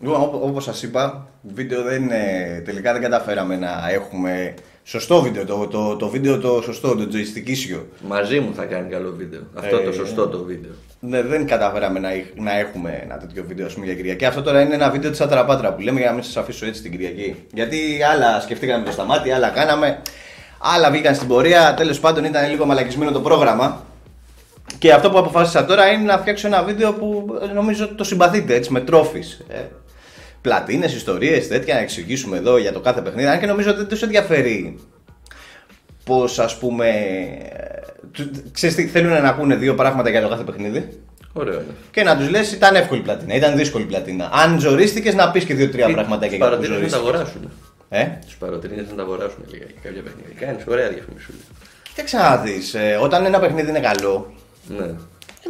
Λοιπόν, όπως σας είπα, βίντεο δεν είναι, τελικά δεν καταφέραμε να έχουμε σωστό βίντεο. Το, το, το βίντεο το σωστό, το τζοιστικίσιο. Μαζί μου θα κάνει καλό βίντεο. Αυτό Ε, το σωστό το βίντεο. Ναι, δεν καταφέραμε να, έχ- να έχουμε ένα τέτοιο βίντεο ας πούμε, για Κυριακή. Αυτό τώρα είναι ένα βίντεο της Ατραπάτρα που λέμε για να μην σας αφήσω έτσι την Κυριακή. Γιατί άλλα σκεφτήκαμε το σταμάτη, άλλα κάναμε. Άλλα βγήκαν στην πορεία. Τέλος πάντων ήταν λίγο μαλακισμένο το πρόγραμμα. Και αυτό που αποφάσισα τώρα είναι να φτιάξω ένα βίντεο που ε, νομίζω ότι το συμπαθείτε έτσι με τρόφις. Ε, Πλατίνες, ιστορίες, τέτοια να εξηγήσουμε εδώ για το κάθε παιχνίδι. Αν και νομίζω ότι δεν τους ενδιαφέρει πώς ας πούμε. ε, του- Ξέρεις τι, θέλουν να ακούνε δύο πράγματα για το κάθε παιχνίδι Ωραίο είναι. και να τους λες: Ήταν εύκολη πλατίνα, ήταν δύσκολη πλατίνα. Αν ζορίστηκες, να πεις και δύο-τρία πραγματάκια Τους για να παροτρύνει να τα αγοράσουν. Ε, Τους παροτρύνει να τα αγοράσουν λίγα κάποια παιχνίδια. Κάνεις ωραία διαφημισούλη. κοίταξε να δει. όταν ένα παιχνίδι είναι καλό, Ναι. ε,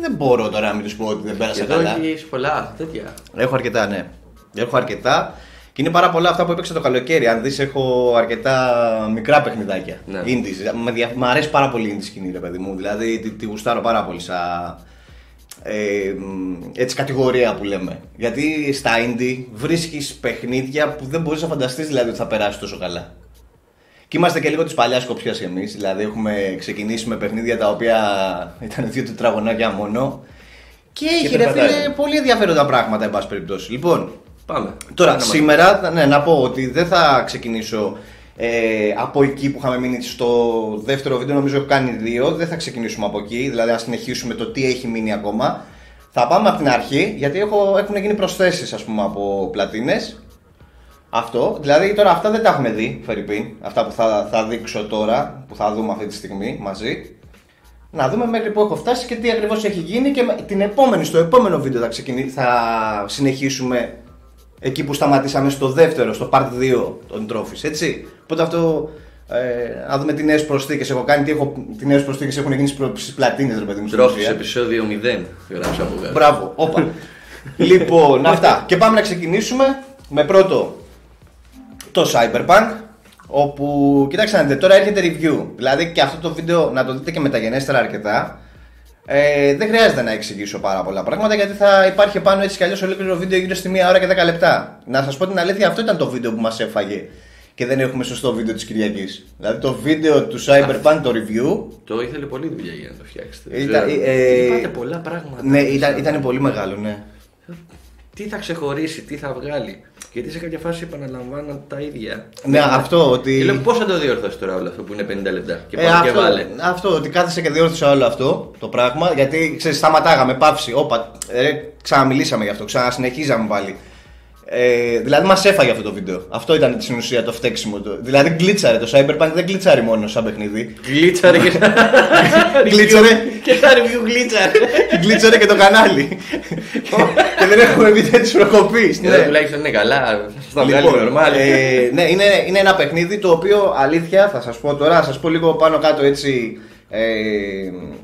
δεν μπορώ τώρα να μην τους πω ότι δεν Και πέρασε εδώ καλά. έχεις πολλά τέτοια. Έχω αρκετά, ναι. Έχω αρκετά. Και είναι πάρα πολλά αυτά που έπαιξα το καλοκαίρι. Αν δεις, έχω αρκετά μικρά παιχνιδάκια. Ναι. Indies. Με δια- Μ' αρέσει πάρα πολύ η indie σκηνή, ρε παιδί μου. Δηλαδή, τη, τη γουστάρω πάρα πολύ σαν. Ε, μ, έτσι κατηγορία που λέμε. Γιατί στα indie βρίσκεις παιχνίδια που δεν μπορείς να φανταστείς δηλαδή ότι θα περάσει τόσο καλά. Και είμαστε και λίγο της παλιάς κοψιά κι εμείς. Δηλαδή, έχουμε ξεκινήσει με παιχνίδια τα οποία ήταν δύο τετραγωνάκια μόνο. Και έχει ρε περπατάει. φίλε πολύ ενδιαφέροντα πράγματα, εν πάση περιπτώσει. Λοιπόν, Πάμε. Τώρα, Πάμε. σήμερα, ναι, να πω ότι δεν θα ξεκινήσω ε, από εκεί που είχαμε μείνει στο δεύτερο βίντεο. Νομίζω έχω κάνει δύο. Δεν θα ξεκινήσουμε από εκεί, δηλαδή να συνεχίσουμε το τι έχει μείνει ακόμα. Θα πάμε από την αρχή, γιατί έχω, έχουν γίνει προσθέσεις ας πούμε από πλατίνες. Αυτό, δηλαδή τώρα αυτά δεν τα έχουμε δει, Φερρυπίν. Αυτά που θα, θα δείξω τώρα, που θα δούμε αυτή τη στιγμή μαζί. Να δούμε μέχρι που έχω φτάσει και τι ακριβώς έχει γίνει και με- την επόμενη, στο επόμενο βίντεο θα, ξεκινη... θα συνεχίσουμε εκεί που σταματήσαμε στο δεύτερο, στο part 2 των Trophies, έτσι. Οπότε αυτό, ε, να δούμε τι νέες προσθήκες έχω κάνει, τι, έχω, τι νέες προσθήκες έχουν γίνει στις προ- στις πλατίνες, ρε παιδί μου. στην Τρόφις ουσία. επεισόδιο 0. Γράψα από κάτω. Μπράβο, όπα. λοιπόν, αυτά. Και πάμε να ξεκινήσουμε με πρώτο το Cyberpunk. Όπου, κοιτάξτε να δείτε, τώρα έρχεται review. Δηλαδή και αυτό το βίντεο να το δείτε και μεταγενέστερα αρκετά. Ε, δεν χρειάζεται να εξηγήσω πάρα πολλά πράγματα γιατί θα υπάρχει πάνω έτσι κι αλλιώς ολόκληρο βίντεο γύρω στη 1 ώρα και 10 λεπτά. Να σας πω την αλήθεια, αυτό ήταν το βίντεο που μας έφαγε και δεν έχουμε σωστό βίντεο της Κυριακής. Δηλαδή το βίντεο του Cyberpunk, το review, Το ήθελε πολύ δουλειά για να το φτιάξετε. Ήταν- Ξέρω. ε, Είπατε πολλά πράγματα. ναι, ήταν, ήταν πολύ μεγάλο, ναι. Τι θα ξεχωρίσει, τι θα βγάλει. Γιατί σε κάποια φάση επαναλαμβάνω τα ίδια. Ναι, αυτό ότι. Και λέω πώς θα το διορθώσεις τώρα όλο αυτό που είναι 50 λεπτά; Και Ε, πάμε και αυτό, βάλε. αυτό, ότι κάθισε και διόρθωσα όλο αυτό το πράγμα. Γιατί ξέρεις, σταματάγαμε, παύση. Όπα, ε, ξαναμιλήσαμε γι' αυτό, ξανασυνεχίζαμε πάλι. Ε, δηλαδή μας έφαγε αυτό το βίντεο. Αυτό ήταν στην ουσία το φταίξιμο του. Δηλαδή γκλίτσαρε το Cyberpunk, δεν γκλίτσαρε μόνο σαν παιχνίδι. Γκλίτσαρε και. Γκλίτσαρε. και τα review γκλίτσαρε. γκλίτσαρε και το κανάλι. και δεν έχουμε βίντεο τη προκοπής. Εδώ τουλάχιστον είναι καλά. Θα βγάλει Λοιπόν, normal. ε, ναι, είναι, είναι ένα παιχνίδι το οποίο αλήθεια θα σας πω τώρα, θα σας πω λίγο πάνω κάτω έτσι. Ε,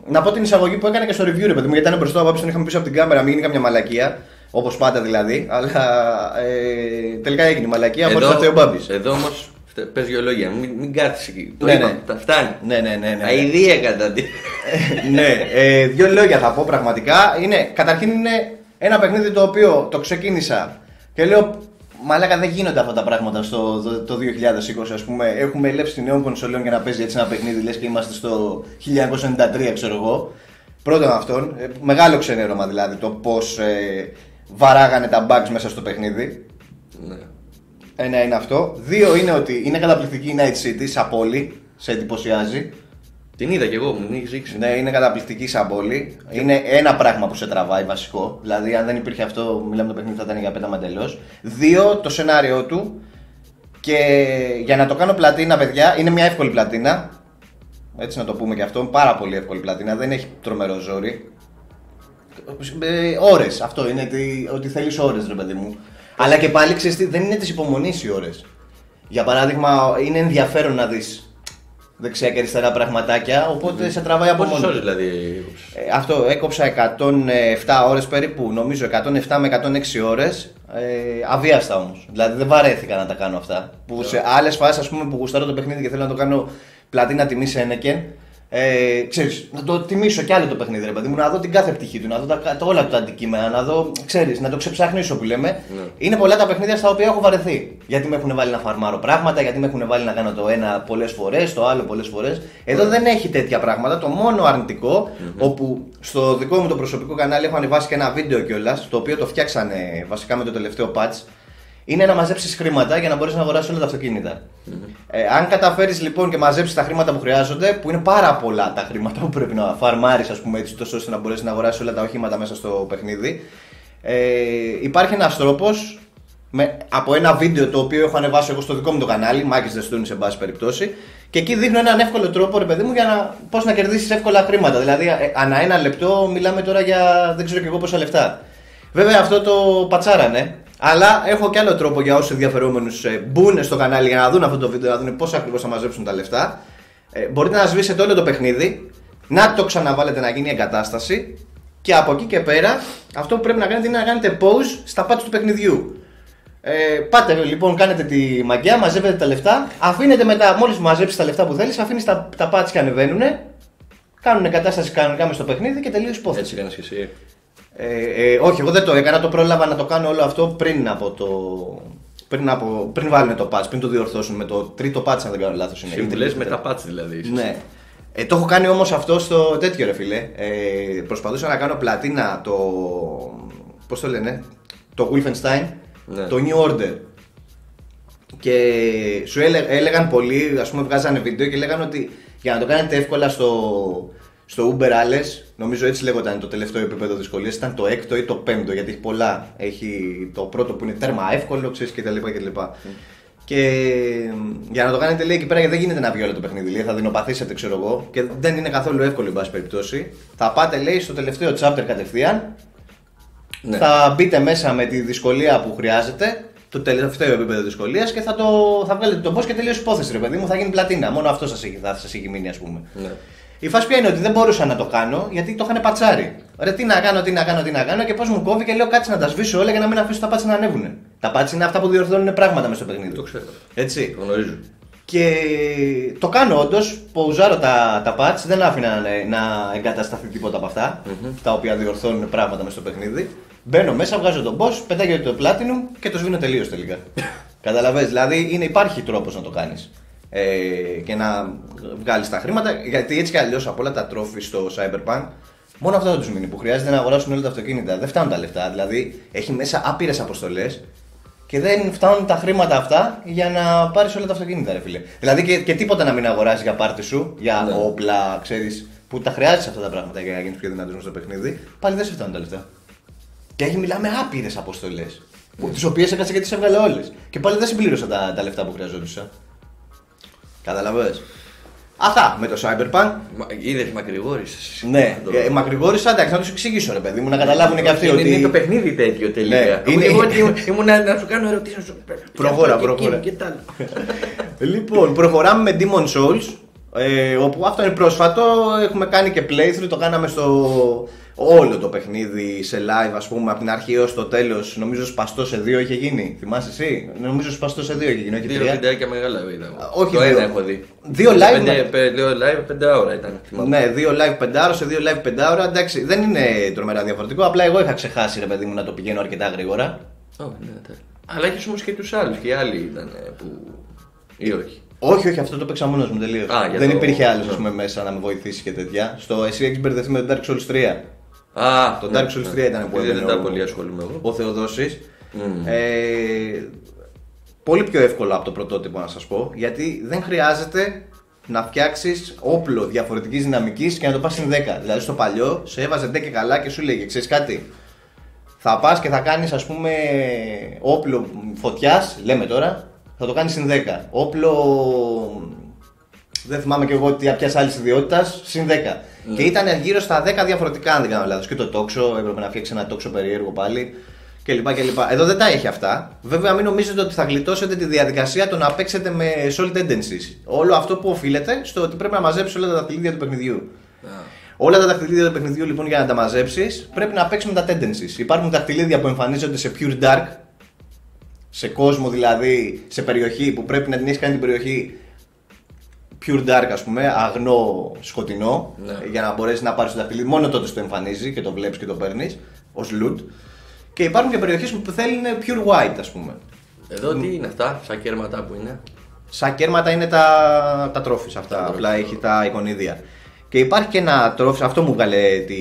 να πω την εισαγωγή που έκανα και στο review, ρε παιδί μου, γιατί ήταν μπροστά από τον είχαμε πίσω από την κάμερα, μην γίνει καμιά μαλακία. Όπως πάντα δηλαδή. Αλλά ε, τελικά έγινε μαλακία, χωρίς να φταίει ο Μπάμπης. Εδώ όμως πες δύο λόγια. Μην, μην κάθεσαι εκεί. Το Ναι, είπαμε, ναι. τα φτάνει. Ναι, ναι, ναι. ναι. Αιδία κατά τι. ναι, ε, δύο λόγια θα πω πραγματικά. Είναι, καταρχήν είναι ένα παιχνίδι το οποίο το ξεκίνησα και λέω Μαλάκα δεν γίνονται αυτά τα πράγματα στο το 2020 ας πούμε Έχουμε ελέψει νέων κονσολιών για να παίζει έτσι ένα παιχνίδι Λες και είμαστε στο 1993 ξέρω εγώ Πρώτον αυτόν, ε, μεγάλο ξενέρωμα δηλαδή το πως ε, βαράγανε τα bugs μέσα στο παιχνίδι Ναι. Ένα είναι αυτό Δύο είναι ότι είναι καταπληκτική η Night City σαν πόλη, σε εντυπωσιάζει Την είδα κι εγώ, μου την έχεις δείξει. ναι, είναι καταπληκτική σαν πόλη. Είναι ένα πράγμα που σε τραβάει βασικό. Δηλαδή, αν δεν υπήρχε αυτό, μιλάμε το παιχνίδι θα ήταν για πέταμα εντελώς. Δύο, το σενάριό του. Και για να το κάνω πλατίνα, παιδιά, είναι μια εύκολη πλατίνα. Έτσι να το πούμε και αυτό. Πάρα πολύ εύκολη πλατίνα. Δεν έχει τρομερό ζόρι. Ώρες. Αυτό είναι ότι, ότι θέλεις ώρες, ρε παιδί μου. Αλλά και πάλι ξέρεις τι, δεν είναι της υπομονής οι ώρες. Για παράδειγμα, είναι ενδιαφέρον να δεις δεξιά και αριστερά πραγματάκια, οπότε σε τραβάει από Πόσες μόνο. ώρες του. δηλαδή. Ε, αυτό έκοψα 107 ώρες περίπου, νομίζω 107 με 106 ώρες, ε, αβίαστα όμως. Δηλαδή δεν βαρέθηκα να τα κάνω αυτά. Που σε άλλες φάσεις ας πούμε που γουστάρω το παιχνίδι και θέλω να το κάνω πλατίνα τιμή σε Ένεκεν, Ε, ξέρεις, να το τιμήσω κι άλλο το παιχνίδι, ρε παιδί μου, να δω την κάθε πτυχή του, να δω τα, τα- όλα τα αντικείμενα, να δω, ξέρεις, να το ξεψαχνίσω που λέμε. Ναι. Είναι πολλά τα παιχνίδια στα οποία έχω βαρεθεί. Γιατί με έχουν βάλει να φαρμάρω πράγματα, γιατί με έχουν βάλει να κάνω το ένα πολλές φορές, το άλλο πολλές φορές. Εδώ δεν έχει τέτοια πράγματα. Το μόνο αρνητικό, όπου στο δικό μου το προσωπικό κανάλι έχω ανεβάσει και ένα βίντεο κιόλας, το οποίο το φτιάξανε βασικά με το τελευταίο patch, είναι να μαζέψεις χρήματα για να μπορείς να αγοράσεις όλα τα αυτοκίνητα. Ε, αν καταφέρεις λοιπόν και μαζέψεις τα χρήματα που χρειάζονται, που είναι πάρα πολλά τα χρήματα που πρέπει να φαρμάρεις, ας πούμε έτσι, τόσο ώστε να μπορέσεις να αγοράσεις όλα τα οχήματα μέσα στο παιχνίδι, ε, υπάρχει ένας τρόπος από ένα βίντεο το οποίο έχω ανεβάσει εγώ στο δικό μου το κανάλι, Μάκης Δεστούνης σε πάση περιπτώσει, και εκεί δείχνω έναν εύκολο τρόπο, ρε παιδί μου, για να πώς να κερδίσεις εύκολα χρήματα. Δηλαδή, ε, ανά ένα λεπτό μιλάμε τώρα για δεν ξέρω και εγώ πόσα λεφτά. Βέβαια αυτό το πατσάρανε. Αλλά έχω και άλλο τρόπο για όσους ενδιαφερόμενους ε, μπουν στο κανάλι για να δουν αυτό το βίντεο, να δουν πώς ακριβώς θα μαζέψουν τα λεφτά. Ε, μπορείτε να σβήσετε όλο το παιχνίδι, να το ξαναβάλετε να γίνει εγκατάσταση και από εκεί και πέρα αυτό που πρέπει να κάνετε είναι να κάνετε pause στα πάτια του παιχνιδιού. Ε, πάτε λοιπόν, κάνετε τη μαγιά, μαζεύετε τα λεφτά, αφήνετε μετά, μόλις μαζέψεις τα λεφτά που θέλεις, αφήνεις τα, τα πάτια και ανεβαίνουν, κάνουν κατάσταση κανονικά μες στο παιχνίδι και τελείω υπόθεση. Έτσι έκανε και εσύ. Ε, ε, όχι, εγώ δεν το έκανα, το πρόλαβα να το κάνω όλο αυτό πριν από το. Πριν, από, πριν βάλουν το patch, πριν το διορθώσουν με το τρίτο patch, αν δεν κάνω λάθος. Συμβουλέ με τα πάτσι δηλαδή. είσαι. Ναι. Ε, το έχω κάνει όμως αυτό στο τέτοιο ρε φίλε. Ε, προσπαθούσα να κάνω πλατίνα το. Πώς το λένε, το Wolfenstein, Ναι. το New Order. Και σου έλε- έλεγαν πολλοί, ας πούμε, βγάζανε βίντεο και λέγανε ότι για να το κάνετε εύκολα στο, στο Uber Alles, νομίζω έτσι λέγονταν το τελευταίο επίπεδο δυσκολίας, ήταν το έκτο ή το πέμπτο, γιατί έχει πολλά. Έχει το πρώτο που είναι τέρμα εύκολο, ξέρεις κτλ. κτλ. Και για να το κάνετε, λέει εκεί πέρα, γιατί δεν γίνεται να βγει όλο το παιχνίδι. Λέει, θα δεινοπαθήσετε, ξέρω εγώ, και δεν είναι καθόλου εύκολο, εν πάση περιπτώσει. Θα πάτε, λέει, στο τελευταίο chapter κατευθείαν, Ναι. θα μπείτε μέσα με τη δυσκολία που χρειάζεται, το τελευταίο επίπεδο δυσκολίας και θα, το, θα βγάλετε τον boss και τελείω υπόθεση, ρε παιδί μου, θα γίνει πλατίνα. Μόνο αυτό σας έχει, θα σας έχει μείνει, ας πούμε. Ναι. Η φάση ποια είναι ότι δεν μπορούσα να το κάνω γιατί το είχαν πατσάρει. Ρε, τι να κάνω, τι να κάνω, τι να κάνω και πώς μου κόβει και λέω κάτσε να τα σβήσω όλα για να μην αφήσω τα πάτσα να ανέβουν. Τα πάτσα είναι αυτά που διορθώνουν πράγματα μέσα στο παιχνίδι. Το ξέρω. Έτσι. Το γνωρίζω. Και το κάνω όντως, πουζάρω τα, τα patch, δεν άφηνα να, να εγκατασταθεί τίποτα από αυτά, τα οποία διορθώνουν πράγματα μέσα στο παιχνίδι. Μπαίνω μέσα, βγάζω τον boss, πετάγεται το platinum και το σβήνω τελείως τελικά. Καταλαβες, δηλαδή είναι, υπάρχει τρόπος να το κάνεις. Ε, και να βγάλεις τα χρήματα, γιατί έτσι κι αλλιώς από όλα τα τρόφι στο Cyberpunk, μόνο αυτό θα τους μείνει που χρειάζεται να αγοράσουν όλα τα αυτοκίνητα. Δεν φτάνουν τα λεφτά, δηλαδή έχει μέσα άπειρες αποστολές και δεν φτάνουν τα χρήματα αυτά για να πάρεις όλα τα αυτοκίνητα, ρε φίλε. Δηλαδή και, και τίποτα να μην αγοράσει για πάρτι σου, για Ναι. όπλα, ξέρεις, που τα χρειάζεσαι αυτά τα πράγματα για να γίνεις πιο δυνατός στο παιχνίδι, πάλι δεν σε φτάνουν τα λεφτά. Και έχει μιλάμε άπειρες αποστολές. Τις οποίες έκατσα και τις έβγαλε όλες. Και πάλι δεν συμπλήρωσα τα, τα λεφτά που χρειαζόντουσα. Καταλαβες. Αυτά με το Cyberpunk. Είδε μακρηγόρησες. Ναι, ε, μακρηγόρησα, εντάξει, να τους εξηγήσω ρε παιδί μου, να καταλάβουν και αυτοί είναι, ότι. είναι το παιχνίδι τέτοιο τελικά. Ναι, Αφού είναι- Εγώ ότι ήμουν- ήμουν να να σου κάνω ερωτήσεις. να σου- Προχώρα, και εκείνο προχώρα. Και τ' άλλο. Λοιπόν, προχωράμε με Demon Souls. Ε, όπου αυτό είναι πρόσφατο. Έχουμε κάνει και playthrough. Το κάναμε στο όλο το παιχνίδι σε live, ας πούμε, από την αρχή έως το τέλος. Νομίζω σπαστό σε δύο είχε γίνει. Θυμάσαι εσύ; Νομίζω σπαστό σε δύο είχε γίνει, όχι Δύο τρία; βιντεάκια μεγάλα είδα. εγώ. όχι το δύο. ένα έχω δει. Δύο live Πέντε, με- πέ- Δύο live, πέντε ώρα ήταν. θυμάμαι. Ναι, δύο live πεντάωρα σε δύο live πεντάωρα. Εντάξει, δεν είναι τρομερά διαφορετικό. Απλά εγώ είχα ξεχάσει, ρε παιδί μου, να το πηγαίνω αρκετά γρήγορα. Ω, ναι, τέλεια. Αλλά έχεις όμως και τους άλλους. Και οι άλλοι ήταν ε, που. ή όχι. Όχι, όχι, αυτό το παίξα μόνος μου τελείως. Α, για Δεν το- υπήρχε άλλος ναι. μέσα να με βοηθήσει και τέτοια. Στο εσύ έχει μπερδευτεί με το Dark Souls 3. Α, Το ναι, Dark Souls 3 ήταν που Δεν έμπαινε τα ο- πολύ ασχολούμαι εγώ. Ο Θεοδόσης. Μμμ. Ε, πολύ πιο εύκολο από το πρωτότυπο να σας πω. Γιατί δεν χρειάζεται να φτιάξεις όπλο διαφορετικής δυναμικής και να το πας στην 10. Δηλαδή στο παλιό σε έβαζε 10 και καλά και σου λέγε: Ξέρεις κάτι, θα πας και θα κάνεις ας πούμε όπλο φωτιάς, λέμε τώρα, θα το κάνεις στην 10. Όπλο. Δεν θυμάμαι και εγώ τι ποιας άλλης ιδιότητας, συν 10. Και ήταν γύρω στα 10 διαφορετικά, αν δεν κάνω λάθος. Και το τόξο, έπρεπε να φτιάξει ένα τόξο περίεργο πάλι. κλπ. κλπ. Εδώ δεν τα έχει αυτά. Βέβαια, μην νομίζετε ότι θα γλιτώσετε τη διαδικασία το να παίξετε με solid tendencies. Όλο αυτό που οφείλεται στο ότι πρέπει να μαζέψεις όλα τα δαχτυλίδια του παιχνιδιού. Α, Όλα τα δαχτυλίδια του παιχνιδιού λοιπόν για να τα μαζέψεις πρέπει να παίξει με τα tendencies. Υπάρχουν δαχτυλίδια που εμφανίζονται σε pure dark, σε κόσμο δηλαδή, σε περιοχή που πρέπει να την έχεις κάνει την περιοχή pure dark, ας πούμε, αγνό σκοτεινό, Ναι. για να μπορέσεις να πάρεις το δαχτυλίδι. Μόνο τότε στο εμφανίζει και το βλέπεις και το παίρνεις ως loot. Και υπάρχουν και περιοχές που θέλουν pure white, ας πούμε. Εδώ τι είναι αυτά, σαν κέρματα που είναι; Σαν κέρματα είναι τα, τα τρόφις αυτά, απλά έχει τα εικονίδια. Και υπάρχει και ένα τρόφι, αυτό μου βγάλε τη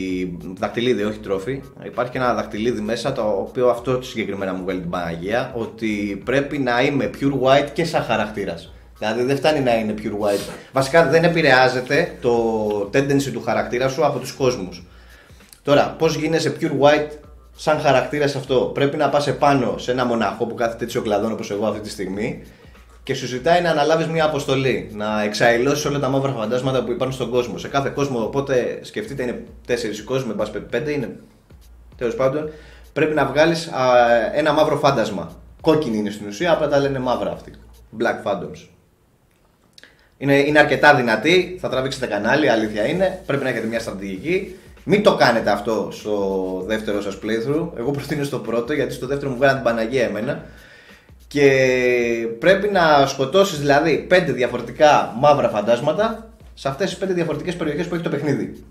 δαχτυλίδι, όχι τρόφι. Υπάρχει και ένα δαχτυλίδι μέσα, το οποίο αυτό συγκεκριμένα μου βγάλε την Παναγία, ότι πρέπει να είμαι pure white και σαν χαρακτήρας. Δηλαδή δεν φτάνει να είναι pure white. Βασικά δεν επηρεάζεται το tendency του χαρακτήρα σου από τους κόσμους. Τώρα, πώς γίνεσαι pure white σαν χαρακτήρα αυτό; Πρέπει να πας επάνω σε ένα μοναχό που κάθεται έτσι ο κλαδόν όπως εγώ αυτή τη στιγμή και σου ζητάει να αναλάβεις μια αποστολή. Να εξαϊλώσεις όλα τα μαύρα φαντάσματα που υπάρχουν στον κόσμο. Σε κάθε κόσμο, οπότε σκεφτείτε είναι τέσσερις κόσμοι, εν πάση περιπτώσει, πέντε είναι. Τέλος πάντων, πρέπει να βγάλεις ένα μαύρο φάντασμα. Κόκκινη είναι στην ουσία, απλά τα λένε μαύρα αυτοί. Black Phantoms. Είναι, είναι αρκετά δυνατή, θα τραβήξετε κανάλι, αλήθεια είναι. Πρέπει να έχετε μια στρατηγική. Μην το κάνετε αυτό στο δεύτερο σας playthrough. Εγώ προτείνω στο πρώτο, γιατί στο δεύτερο μου βγάλαν την Παναγία εμένα. Και πρέπει να σκοτώσεις δηλαδή πέντε διαφορετικά μαύρα φαντάσματα σε αυτές τις πέντε διαφορετικές περιοχές που έχει το παιχνίδι.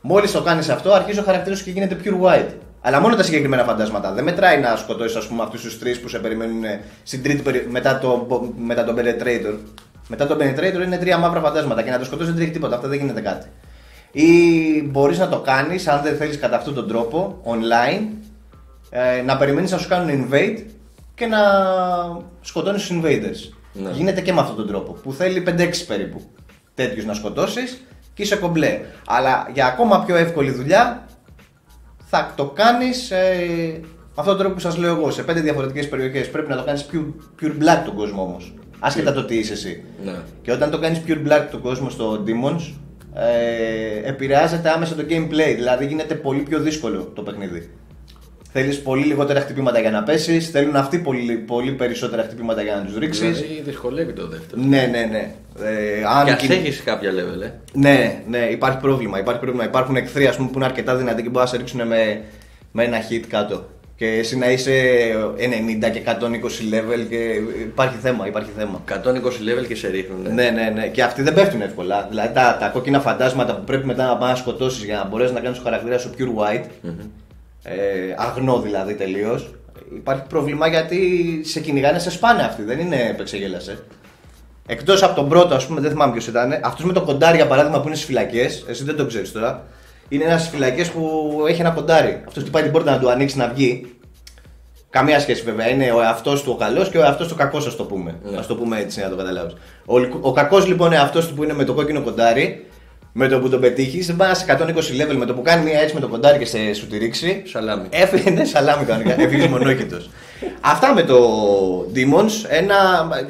Μόλις το κάνεις αυτό, αρχίζει ο χαρακτήρας σου και γίνεται pure white. Αλλά μόνο τα συγκεκριμένα φαντάσματα. Δεν μετράει να σκοτώσεις, ας πούμε, αυτούς τους τρεις που σε περιμένουν στην τρίτη περι... μετά, το... μετά τον Penetrator. Μετά τον Penetrator είναι τρία μαύρα φαντάσματα και να το σκοτώσει δεν τρέχει τίποτα. Αυτά δεν γίνεται κάτι. Ή μπορείς να το κάνεις, αν δεν θέλεις κατά αυτόν τον τρόπο, online, ε, να περιμένεις να σου κάνουν invade και να σκοτώνεις τους invaders. Ναι. Γίνεται και με αυτόν τον τρόπο που θέλει 5-6 περίπου τέτοιους να σκοτώσεις και είσαι κομπλέ. Αλλά για ακόμα πιο εύκολη δουλειά θα το κάνεις ε, με αυτόν τον τρόπο που σας λέω εγώ. Σε 5 διαφορετικές περιοχές πρέπει να το κάνεις pure, pure black τον κόσμο όμως. Άσχετα το τι είσαι εσύ. Ναι. Και όταν το κάνεις pure black τον κόσμο στο Demons, ε, επηρεάζεται άμεσα το gameplay. Δηλαδή γίνεται πολύ πιο δύσκολο το παιχνίδι. Θέλεις πολύ λιγότερα χτυπήματα για να πέσεις, θέλουν αυτοί πολύ, πολύ περισσότερα χτυπήματα για να τους ρίξεις. Δηλαδή δυσκολεύει το δεύτερο. Ναι, ναι, ναι. Ε, αν Και ας κιν- έχεις κάποια level, ε. Ναι, ναι, υπάρχει πρόβλημα. Υπάρχει πρόβλημα. Υπάρχουν εχθροί ας πούμε, που είναι αρκετά δυνατοί και μπορούν να σε ρίξουν με, με ένα hit κάτω. Και εσύ να είσαι 90 και 120 level και υπάρχει θέμα, υπάρχει θέμα. 120 level και σε ρίχνουν. Ναι, ναι, ναι. Και αυτοί δεν πέφτουν εύκολα. Δηλαδή τα, τα κόκκινα φαντάσματα που πρέπει μετά να πάνε να σκοτώσεις για να μπορέσεις να κάνεις το χαρακτήρα σου pure white. Ε, αγνό δηλαδή τελείως. Υπάρχει πρόβλημα γιατί σε κυνηγάνε, σε σπάνε αυτοί. Δεν είναι επεξεγέλασες. Εκτός από τον πρώτο, ας πούμε, δεν θυμάμαι ποιος ήταν. Αυτός με το κοντάρι για παράδειγμα που είναι στις φυλακές. Εσύ δεν το ξέρεις τώρα. Είναι ένας στι φυλακές που έχει ένα κοντάρι. Αυτός χτυπάει την πόρτα να του ανοίξει να βγει. Καμία σχέση βέβαια. Είναι ο εαυτός του ο καλός και ο εαυτός του ο κακός, ας το πούμε. Ναι. Α το πούμε έτσι να το καταλάβεις. Ο, ο κακός λοιπόν είναι αυτός του που είναι με το κόκκινο κοντάρι. Με το που τον πετύχεις, δεν πάει σε 120 level με το που κάνει μία έτσι με το κοντάρι και σε, σου τη ρίξει. Σαλάμι. Έφυγε σαλάμι κανονικά. Έφυγες μονόκητος. Αυτά με το Demons. Ένα...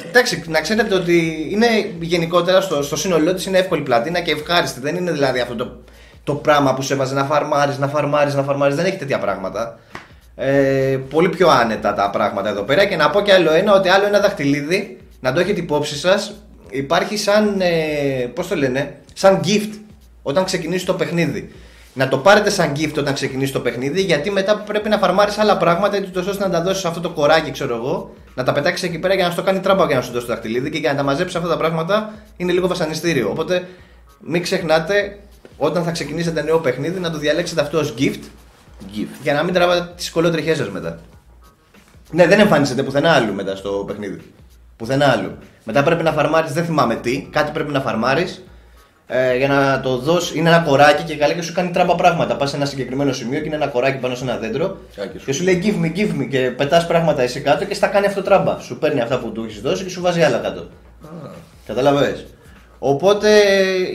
Εντάξει, να ξέρετε ότι είναι γενικότερα στο, στο σύνολό της είναι εύκολη πλατίνα και ευχάριστη. Δεν είναι δηλαδή αυτό το, το πράγμα που σε έβαζε να φαρμάρεις, να φαρμάρεις, να φαρμάρεις. Δεν έχει τέτοια πράγματα. Ε, πολύ πιο άνετα τα πράγματα εδώ πέρα. Και να πω και άλλο ένα, ότι άλλο ένα δαχτυλίδι, να το έχετε υπόψη σας, υπάρχει σαν. Ε, Πώς το λένε, σαν gift όταν ξεκινήσει το παιχνίδι. Να το πάρετε σαν gift όταν ξεκινήσει το παιχνίδι, γιατί μετά πρέπει να φαρμάρεις άλλα πράγματα, έτσι ώστε να τα δώσεις αυτό το κοράκι, ξέρω εγώ, να τα πετάξεις εκεί πέρα για να σου το κάνει τράμπα για να σου δώσει το δαχτυλίδι και για να τα μαζέψεις αυτά τα πράγματα είναι λίγο βασανιστήριο. Οπότε μην ξεχνάτε όταν θα ξεκινήσετε νέο παιχνίδι να το διαλέξετε αυτό ως gift Gift. για να μην τραβάτε τις κολότριχέ σας μετά. Ναι, δεν εμφανίζεται πουθενά άλλου μετά στο παιχνίδι. Πουθενά άλλου. Μετά πρέπει να φαρμάρεις, δεν θυμάμαι τι, κάτι πρέπει να φαρμάρεις ε, για να το δώσεις. Είναι ένα κοράκι και καλά και σου κάνει τράμπα πράγματα. Πας σε ένα συγκεκριμένο σημείο και είναι ένα κοράκι πάνω σε ένα δέντρο Κάκι σου. και σου λέει give me, give me και πετάς πράγματα εσύ κάτω και στα κάνει αυτό τράμπα. Σου παίρνει αυτά που του έχεις δώσει και σου βάζει άλλα κάτω. Καταλαβες; Οπότε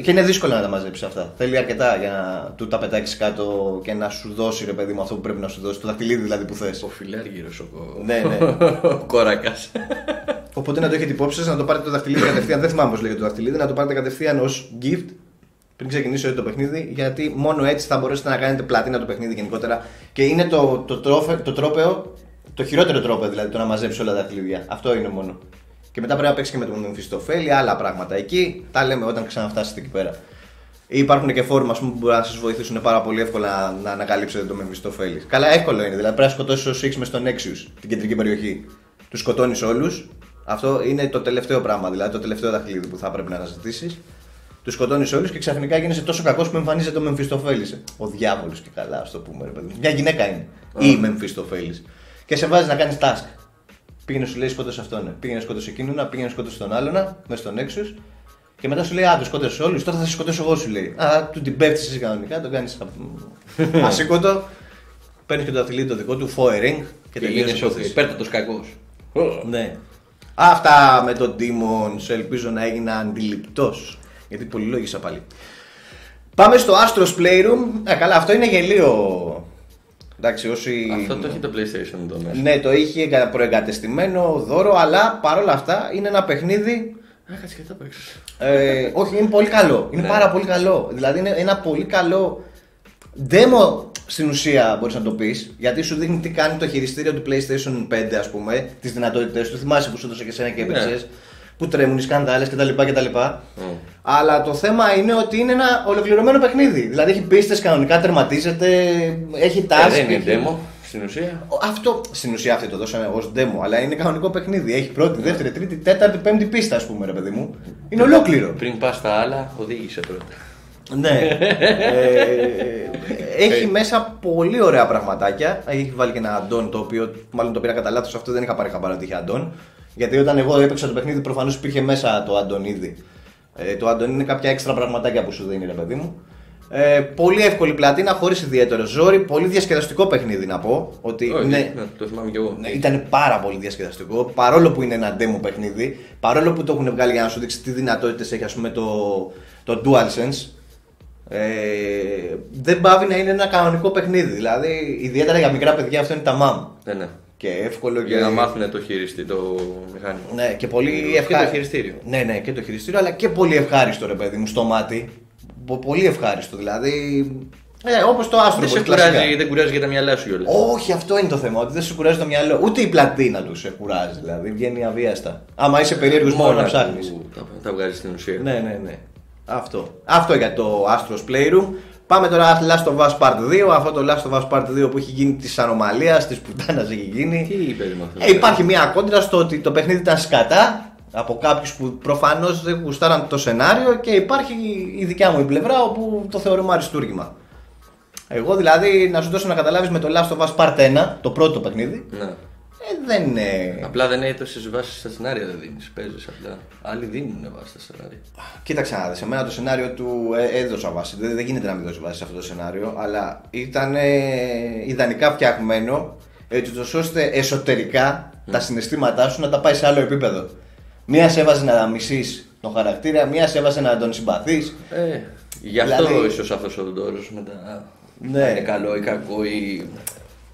και είναι δύσκολο να τα μαζέψεις αυτά. Θέλει αρκετά για να του τα πετάξεις κάτω και να σου δώσει ρε παιδί μου αυτό που πρέπει να σου δώσει. Το δαχτυλίδι δηλαδή που θες. Ο φιλάργυρος ο, κο- Ναι, ναι. ο κόρακας. Οπότε να το έχετε υπόψη σας, να το πάρετε το δαχτυλίδι κατευθείαν. Δεν θυμάμαι πώς λέγεται το δαχτυλίδι, να το πάρετε κατευθείαν ως gift πριν ξεκινήσει όλο το παιχνίδι. Γιατί μόνο έτσι θα μπορέσετε να κάνετε πλατίνα το παιχνίδι γενικότερα. Και είναι το, το, τρόφε, το τρόπεο, το χειρότερο τρόπο δηλαδή το να μαζέψεις όλα τα δαχτυλίδια. Αυτό είναι μόνο. Και μετά πρέπει να παίξει και με τον Μεμφιστοφέλη, άλλα πράγματα εκεί. Τα λέμε όταν ξαναφτάσετε εκεί πέρα. Ή υπάρχουν και φόρμα ας πούμε, που μπορεί να σας βοηθήσουν πάρα πολύ εύκολα να, να ανακαλύψετε το Μεμφιστοφέλη. Καλά, εύκολο είναι. Δηλαδή πρέπει να σκοτώσεις ο Six μες στον Nexus, την κεντρική περιοχή. Τους σκοτώνεις όλους, Αυτό είναι το τελευταίο πράγμα, δηλαδή το τελευταίο δαχτυλίδι που θα πρέπει να αναζητήσεις. Τους σκοτώνεις όλους και ξαφνικά γίνεσαι τόσο κακός που εμφανίζεται ο Μεμφιστοφέλη. Ο διάβολος και καλά, ας το πούμε. Ρε, παιδί. Μια γυναίκα είναι. Ή Μεμφιστοφέλη. Και σε βάζει να κάνεις task. Πήγαινε σου λέει σκότωσε αυτόν. Πήγαινε σκότωσε εκείνον, πήγαινε σκότωσε τον άλλον, μέσα στον έξω. Και μετά σου λέει Α, του σκότωσε όλους, τώρα θα σε σκοτώσω εγώ, σου λέει. Α, του την πέφτεις εσύ κανονικά, τον κάνεις ασήκωτο. Παίρνει και το δαχτυλίδι το δικό του, foiring και Και τελειώνει γίνεσαι η ο υπόθεση. υπέρτατος κακός. Ναι. Αυτά με τον Demons ελπίζω να έγινα αντιληπτός. Γιατί πολυλόγησα πάλι. Πάμε στο Astros Playroom. Ε, καλά, αυτό είναι γελίο. Εντάξει, όσοι. Αυτό το έχει το PlayStation εδώ μέσα. Ναι, το είχε εγκα- προεγκατεστημένο δώρο, αλλά παρόλα αυτά είναι ένα παιχνίδι. Α, κάτσε και θα παίξω. Ε, όχι, είναι πολύ καλό. Είναι Ναι. πάρα πολύ καλό. Δηλαδή είναι ένα πολύ καλό demo στην ουσία μπορείς να το πεις. Γιατί σου δείχνει τι κάνει το χειριστήριο του PlayStation 5, ας πούμε, τις δυνατότητές του. Θυμάσαι που σου έδωσε και εσένα και Ναι. Έπαιξε. Που τρέμουν οι σκανδάλε κτλ. κτλ. Mm. Αλλά το θέμα είναι ότι είναι ένα ολοκληρωμένο παιχνίδι. Δηλαδή έχει πίστες κανονικά, τερματίζεται, έχει Ε, τάση. δεν είναι demo στην ουσία. Αυτό στην ουσία αυτή το δώσανε ως demo, αλλά είναι κανονικό παιχνίδι. Έχει πρώτη, δεύτερη, τρίτη, τέταρτη, πέμπτη πίστα, ας πούμε, ρε παιδί μου. Είναι ολόκληρο. Πριν πας στα άλλα, οδήγησε πρώτα. Ναι. ε, έχει μέσα πολύ ωραία πραγματάκια. Έχει βάλει και ένα αντών το οποίο μάλλον το πήρα κατά λάθος. Αυτό δεν είχα πάρει χαμπάρα ότι είχε αντών. Γιατί όταν εγώ έπαιξα το παιχνίδι, προφανώς υπήρχε μέσα το αντών ήδη. Ε, το αντών είναι κάποια έξτρα πραγματάκια που σου δίνει, ρε παιδί μου. Ε, πολύ εύκολη πλατίνα, χωρίς ιδιαίτερο ζόρι. Πολύ διασκεδαστικό παιχνίδι να πω. Ότι Όχι, ναι, ναι, το θυμάμαι κι εγώ. ναι, ήταν πάρα πολύ διασκεδαστικό. Παρόλο που είναι ένα demo παιχνίδι, παρόλο που το έχουν βγάλει για να σου δείξει τι δυνατότητες έχει ας πούμε, το, το DualSense, ε, δεν πάβει να είναι ένα κανονικό παιχνίδι. Δηλαδή, ιδιαίτερα για μικρά παιδιά, αυτό είναι τα μαμ. Ναι, ναι. Και εύκολο και. Για να μάθουν το χειριστή, το μηχάνημα. Ναι, και πολύ Και το ευχάριστο. χειριστήριο. Ναι, ναι, και το χειριστήριο, αλλά και πολύ ευχάριστο ρε παιδί μου στο μάτι. Πο- Πολύ ευχάριστο. Δηλαδή. Ε, Όπως το άστρο Δεν σε κουράζει, δεν κουράζει για τα μυαλά σου κιόλας. όχι, αυτό είναι το θέμα. Ότι δεν σου κουράζει το μυαλό. Ούτε η πλατίνα του σε κουράζει. Δηλαδή βγαίνει αβίαστα. Άμα είσαι περίεργος μόνο να ψάχνεις. Τα, τα βγάζει στην ουσία. Ναι, ναι, ναι. Αυτό. Αυτό για το Astros Playroom. Πάμε τώρα Last of Us Part 2. Αυτό το Last of Us Part 2 που έχει γίνει της ανομαλίας, της πουτάνας έχει γίνει. Τι είπε με αυτό. Ε, υπάρχει μια κόντρα στο ότι το παιχνίδι ήταν σκατά από κάποιους που προφανώς δεν γουστάραν το σενάριο και υπάρχει η δικιά μου η πλευρά όπου το θεωρούμε αριστούργημα. Εγώ δηλαδή να σου δώσω να καταλάβεις με το Last of Us Part 1, το πρώτο παιχνίδι, Ναι. Ε, δεν είναι. Απλά δεν έχει τόσε βάσεις στα σενάρια δεν δίνεις. Παίζεις απλά. Άλλοι δίνουν βάσεις στα σενάρια. Κοίταξε να δεις, εμένα το σενάριο του ε, έδωσα βάση. Δεν, δεν γίνεται να μην δώσεις βάση σε αυτό το σενάριο, αλλά ήταν ε, ιδανικά φτιαγμένο έτσι ώστε εσωτερικά τα συναισθήματά σου να τα πάει σε άλλο επίπεδο. Μίας σε έβαζε να μισείς τον χαρακτήρα, μίας σε έβαζε να τον συμπαθείς. Ε, γι' αυτό Δηλαδή- ίσως αυτός ο τόρο μετά. Ναι. να Είναι καλό ή κακό ή.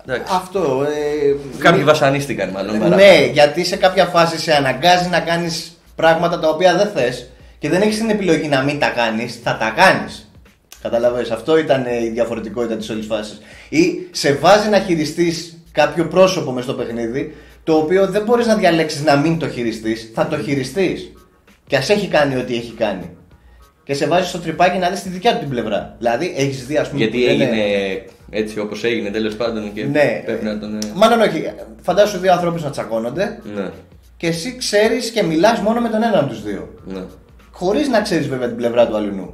Εντάξει. Αυτό. Ε, Κάποιοι μη- βασανίστηκαν μάλλον. παρά- Ναι, γιατί σε κάποια φάση σε αναγκάζει να κάνεις πράγματα τα οποία δεν θες και δεν έχεις την επιλογή να μην τα κάνεις, θα τα κάνεις. Καταλαβαίνεις, αυτό ήταν ε, η διαφορετικότητα της όλης φάσης. Ή σε βάζει να χειριστείς κάποιο πρόσωπο μες στο παιχνίδι, το οποίο δεν μπορείς να διαλέξεις να μην το χειριστείς, θα το χειριστείς. Και ας έχει κάνει ό,τι έχει κάνει. Και σε βάζει στο τρυπάκι να δεις τη δικιά του την πλευρά. Δηλαδή, έχεις δει, ας πούμε. Γιατί που λένε- έγινε έτσι όπως έγινε τέλος πάντων και Ναι, πρέπει να τον. ε, Μάλλον όχι. Φαντάσου δύο ανθρώπους να τσακώνονται Ναι. και εσύ ξέρεις και μιλάς μόνο με τον έναν από τους δύο. Ναι. Χωρίς να ξέρεις βέβαια την πλευρά του αλουνού.